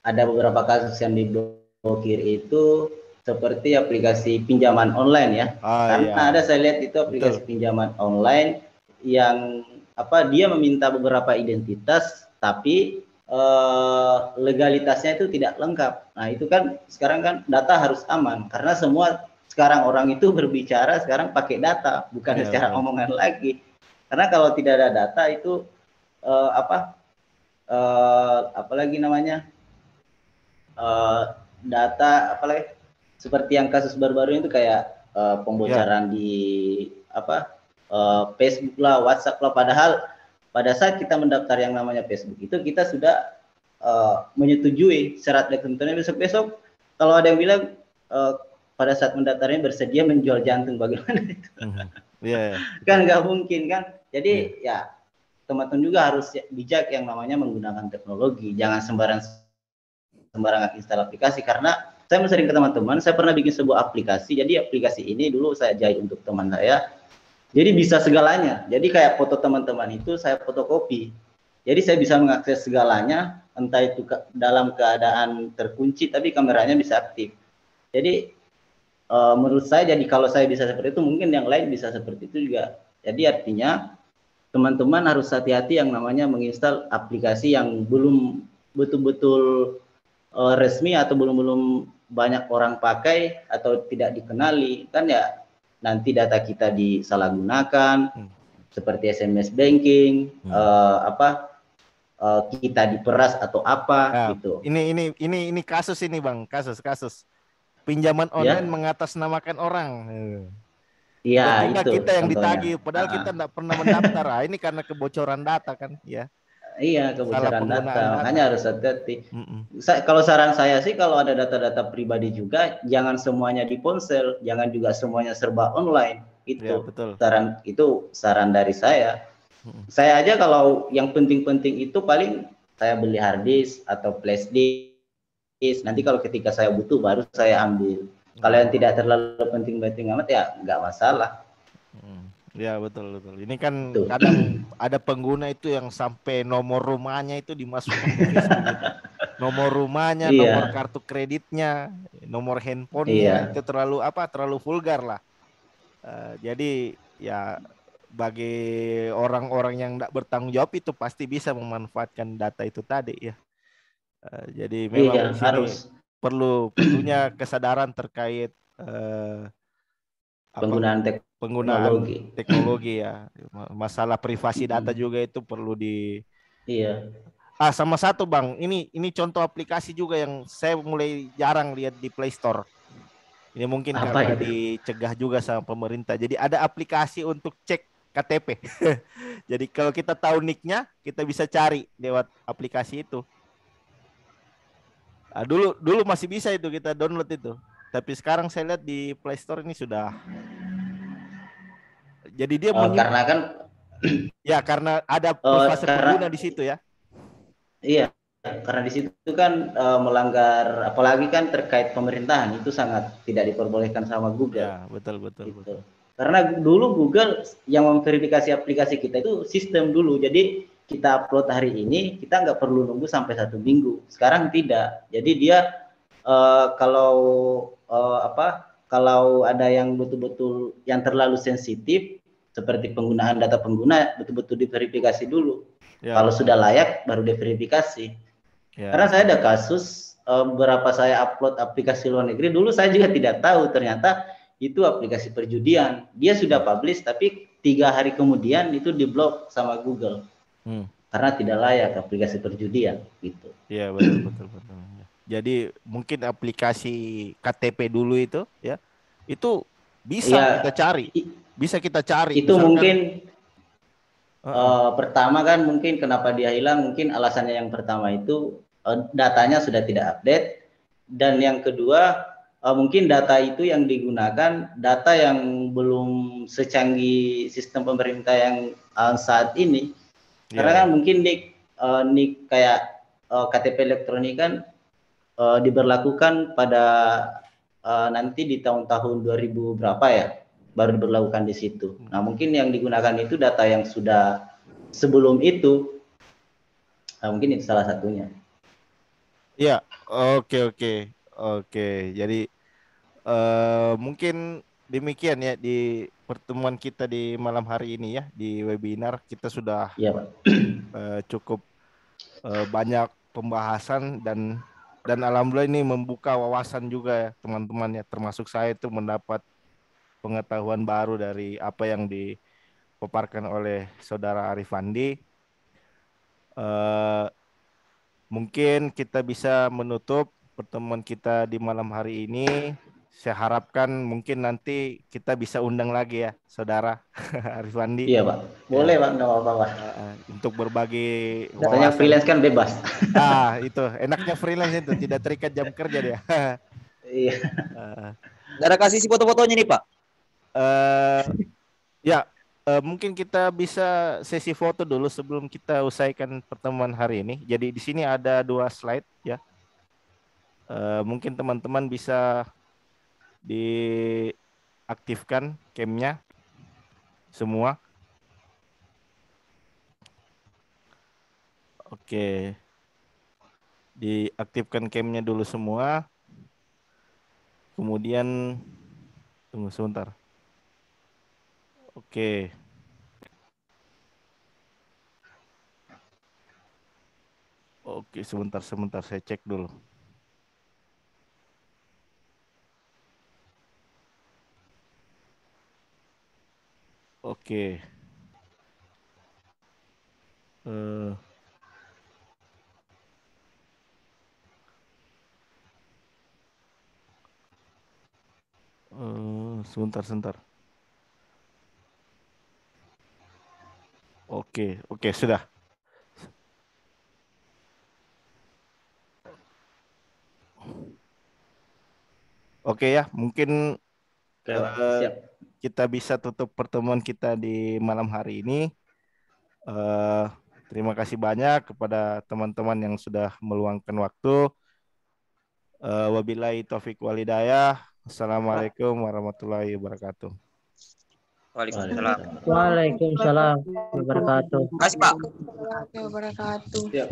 ada beberapa kasus yang diblokir itu seperti aplikasi pinjaman online ya. Ah, Karena iya. ada saya lihat itu aplikasi Betul. pinjaman online yang apa dia meminta beberapa identitas tapi eh, legalitasnya itu tidak lengkap. Nah, itu kan sekarang kan data harus aman karena semua sekarang orang itu berbicara sekarang pakai data bukan ya, secara omongan lagi. Karena kalau tidak ada data itu eh, apa eh, apalagi namanya uh, data apalagi seperti yang kasus baru-baru itu kayak uh, pembocoran yeah. di apa uh, Facebook lah, WhatsApp lah. Padahal pada saat kita mendaftar yang namanya Facebook itu kita sudah uh, menyetujui syarat ketentuannya besok-besok. Kalau ada yang bilang uh, pada saat mendaftarnya bersedia menjual jantung bagaimana itu? Mm-hmm. Yeah, yeah. kan nggak mungkin kan? Jadi yeah. ya teman-teman juga harus bijak yang namanya menggunakan teknologi. Jangan sembarang sembarangan install aplikasi karena saya sering ke teman-teman, saya pernah bikin sebuah aplikasi. Jadi aplikasi ini dulu saya jahit untuk teman saya. Jadi bisa segalanya. Jadi kayak foto teman-teman itu saya fotokopi. Jadi saya bisa mengakses segalanya, entah itu ke, dalam keadaan terkunci tapi kameranya bisa aktif. Jadi uh, menurut saya jadi kalau saya bisa seperti itu mungkin yang lain bisa seperti itu juga. Jadi artinya teman-teman harus hati-hati yang namanya menginstal aplikasi yang belum betul-betul uh, resmi atau belum belum banyak orang pakai atau tidak dikenali kan ya nanti data kita disalahgunakan hmm. seperti SMS banking hmm. uh, apa uh, kita diperas atau apa nah, gitu. Ini ini ini ini kasus ini Bang, kasus kasus pinjaman ya. online ya. mengatasnamakan orang. Iya itu. Kita yang ditagih, padahal uh. kita tidak pernah mendaftar. ah, ini karena kebocoran data kan, ya. Iya kebocoran data, data, makanya harus hati-hati. Mm -mm. Kalau saran saya sih kalau ada data-data pribadi juga jangan semuanya di ponsel, jangan juga semuanya serba online. Itu ya, betul. saran itu saran dari saya. Mm Saya aja kalau yang penting-penting itu paling saya beli hard disk atau flash disk. Nanti kalau ketika saya butuh baru saya ambil. Kalau yang tidak terlalu penting-penting amat ya nggak masalah. Ya betul betul. Ini kan Tuh. kadang ada pengguna itu yang sampai nomor rumahnya itu dimasukkan gitu. Nomor rumahnya, iya. nomor kartu kreditnya, nomor handphonenya iya. itu terlalu apa? Terlalu vulgar lah. Uh, jadi ya bagi orang-orang yang tidak bertanggung jawab itu pasti bisa memanfaatkan data itu tadi ya. Uh, jadi memang iya, harus perlu perlunya kesadaran terkait uh, penggunaan teknologi penggunaan teknologi, teknologi ya. Masalah privasi data juga itu perlu di Iya. Ah, sama satu Bang, ini ini contoh aplikasi juga yang saya mulai jarang lihat di Play Store. Ini mungkin Apa karena itu? dicegah juga sama pemerintah. Jadi ada aplikasi untuk cek KTP. Jadi kalau kita tahu nicknya, kita bisa cari lewat aplikasi itu. Ah, dulu dulu masih bisa itu kita download itu. Tapi sekarang saya lihat di Play Store ini sudah jadi dia oh, karena kan ya karena ada oh, privasi karena, pengguna di situ ya. Iya, karena di situ kan uh, melanggar apalagi kan terkait pemerintahan itu sangat tidak diperbolehkan sama Google. Ya, betul betul gitu. betul. Karena dulu Google yang memverifikasi aplikasi kita itu sistem dulu. Jadi kita upload hari ini, kita nggak perlu nunggu sampai satu minggu. Sekarang tidak. Jadi dia uh, kalau uh, apa? Kalau ada yang betul-betul yang terlalu sensitif, seperti penggunaan data pengguna betul-betul diverifikasi dulu. Ya. Kalau sudah layak baru diverifikasi. Ya. Karena saya ada kasus um, beberapa saya upload aplikasi luar negeri dulu saya juga tidak tahu ternyata itu aplikasi perjudian. Dia sudah publish tapi tiga hari kemudian itu diblok sama Google hmm. karena tidak layak aplikasi perjudian gitu. Iya betul betul betul. Jadi mungkin aplikasi KTP dulu itu ya itu bisa ya, kita cari bisa kita cari. Itu misalkan, mungkin uh, uh, pertama kan mungkin kenapa dia hilang mungkin alasannya yang pertama itu uh, datanya sudah tidak update dan yang kedua uh, mungkin data itu yang digunakan data yang belum secanggih sistem pemerintah yang uh, saat ini. Yeah. Karena kan mungkin nik uh, nik kayak uh, KTP elektronik kan uh, diberlakukan pada uh, nanti di tahun-tahun 2000 berapa ya? Baru diberlakukan di situ. Nah, mungkin yang digunakan itu data yang sudah sebelum itu. Nah, mungkin itu salah satunya. Ya, oke oke. Oke, jadi uh, mungkin demikian ya di pertemuan kita di malam hari ini ya di webinar kita sudah ya, Pak. Uh, cukup uh, banyak pembahasan dan dan alhamdulillah ini membuka wawasan juga ya teman-teman ya termasuk saya itu mendapat pengetahuan baru dari apa yang dipaparkan oleh saudara Arifandi. Uh, mungkin kita bisa menutup pertemuan kita di malam hari ini. Saya harapkan mungkin nanti kita bisa undang lagi ya, saudara Arifandi. Iya pak, boleh pak, nggak apa-apa pak. Uh, untuk berbagi. Katanya freelance kan bebas. ah itu, enaknya freelance itu tidak terikat jam kerja dia. iya. Uh, Gak ada kasih si foto-fotonya nih pak? Uh, ya uh, mungkin kita bisa sesi foto dulu sebelum kita usaikan pertemuan hari ini. Jadi di sini ada dua slide ya. Uh, mungkin teman-teman bisa diaktifkan camnya semua. Oke. Diaktifkan camnya dulu semua. Kemudian tunggu sebentar. Oke. Oke, sebentar sebentar saya cek dulu. Oke. Uh. Uh, sebentar, sebentar. Oke, oke, sudah. Oke ya, mungkin Oke. Eh, siap. kita bisa tutup pertemuan kita di malam hari ini. Eh, terima kasih banyak kepada teman-teman yang sudah meluangkan waktu. Eh, wabillahi taufik walhidayah. Assalamualaikum warahmatullahi wabarakatuh. Waalaikumsalam. Waalaikumsalam warahmatullahi wabarakatuh. Terima kasih Pak. warahmatullahi wabarakatuh. Siap.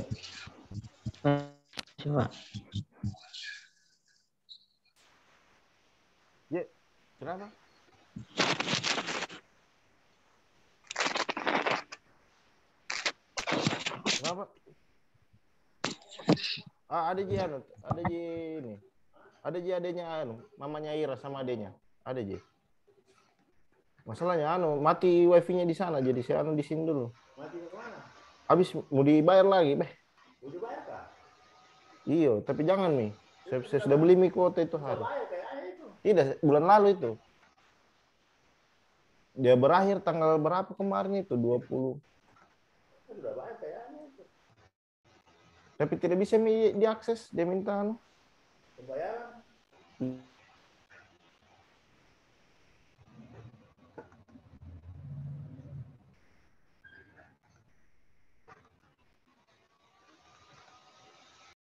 Coba. Kenapa? Kenapa? Ah, ada ji anu, ada ji ini. Ada ji adanya anu, mamanya Ira sama adanya. Ada ji. Masalahnya anu, mati wifi-nya di sana jadi saya anu di sini dulu. Mati ke mana? Habis mau dibayar lagi, beh. Mau dibayar kah? Iya, tapi jangan nih. Saya, saya sudah beli mie kuota itu hari. Tidak, bulan lalu itu. Dia berakhir tanggal berapa kemarin itu? 20. Tapi tidak bisa mi- diakses, dia minta anu.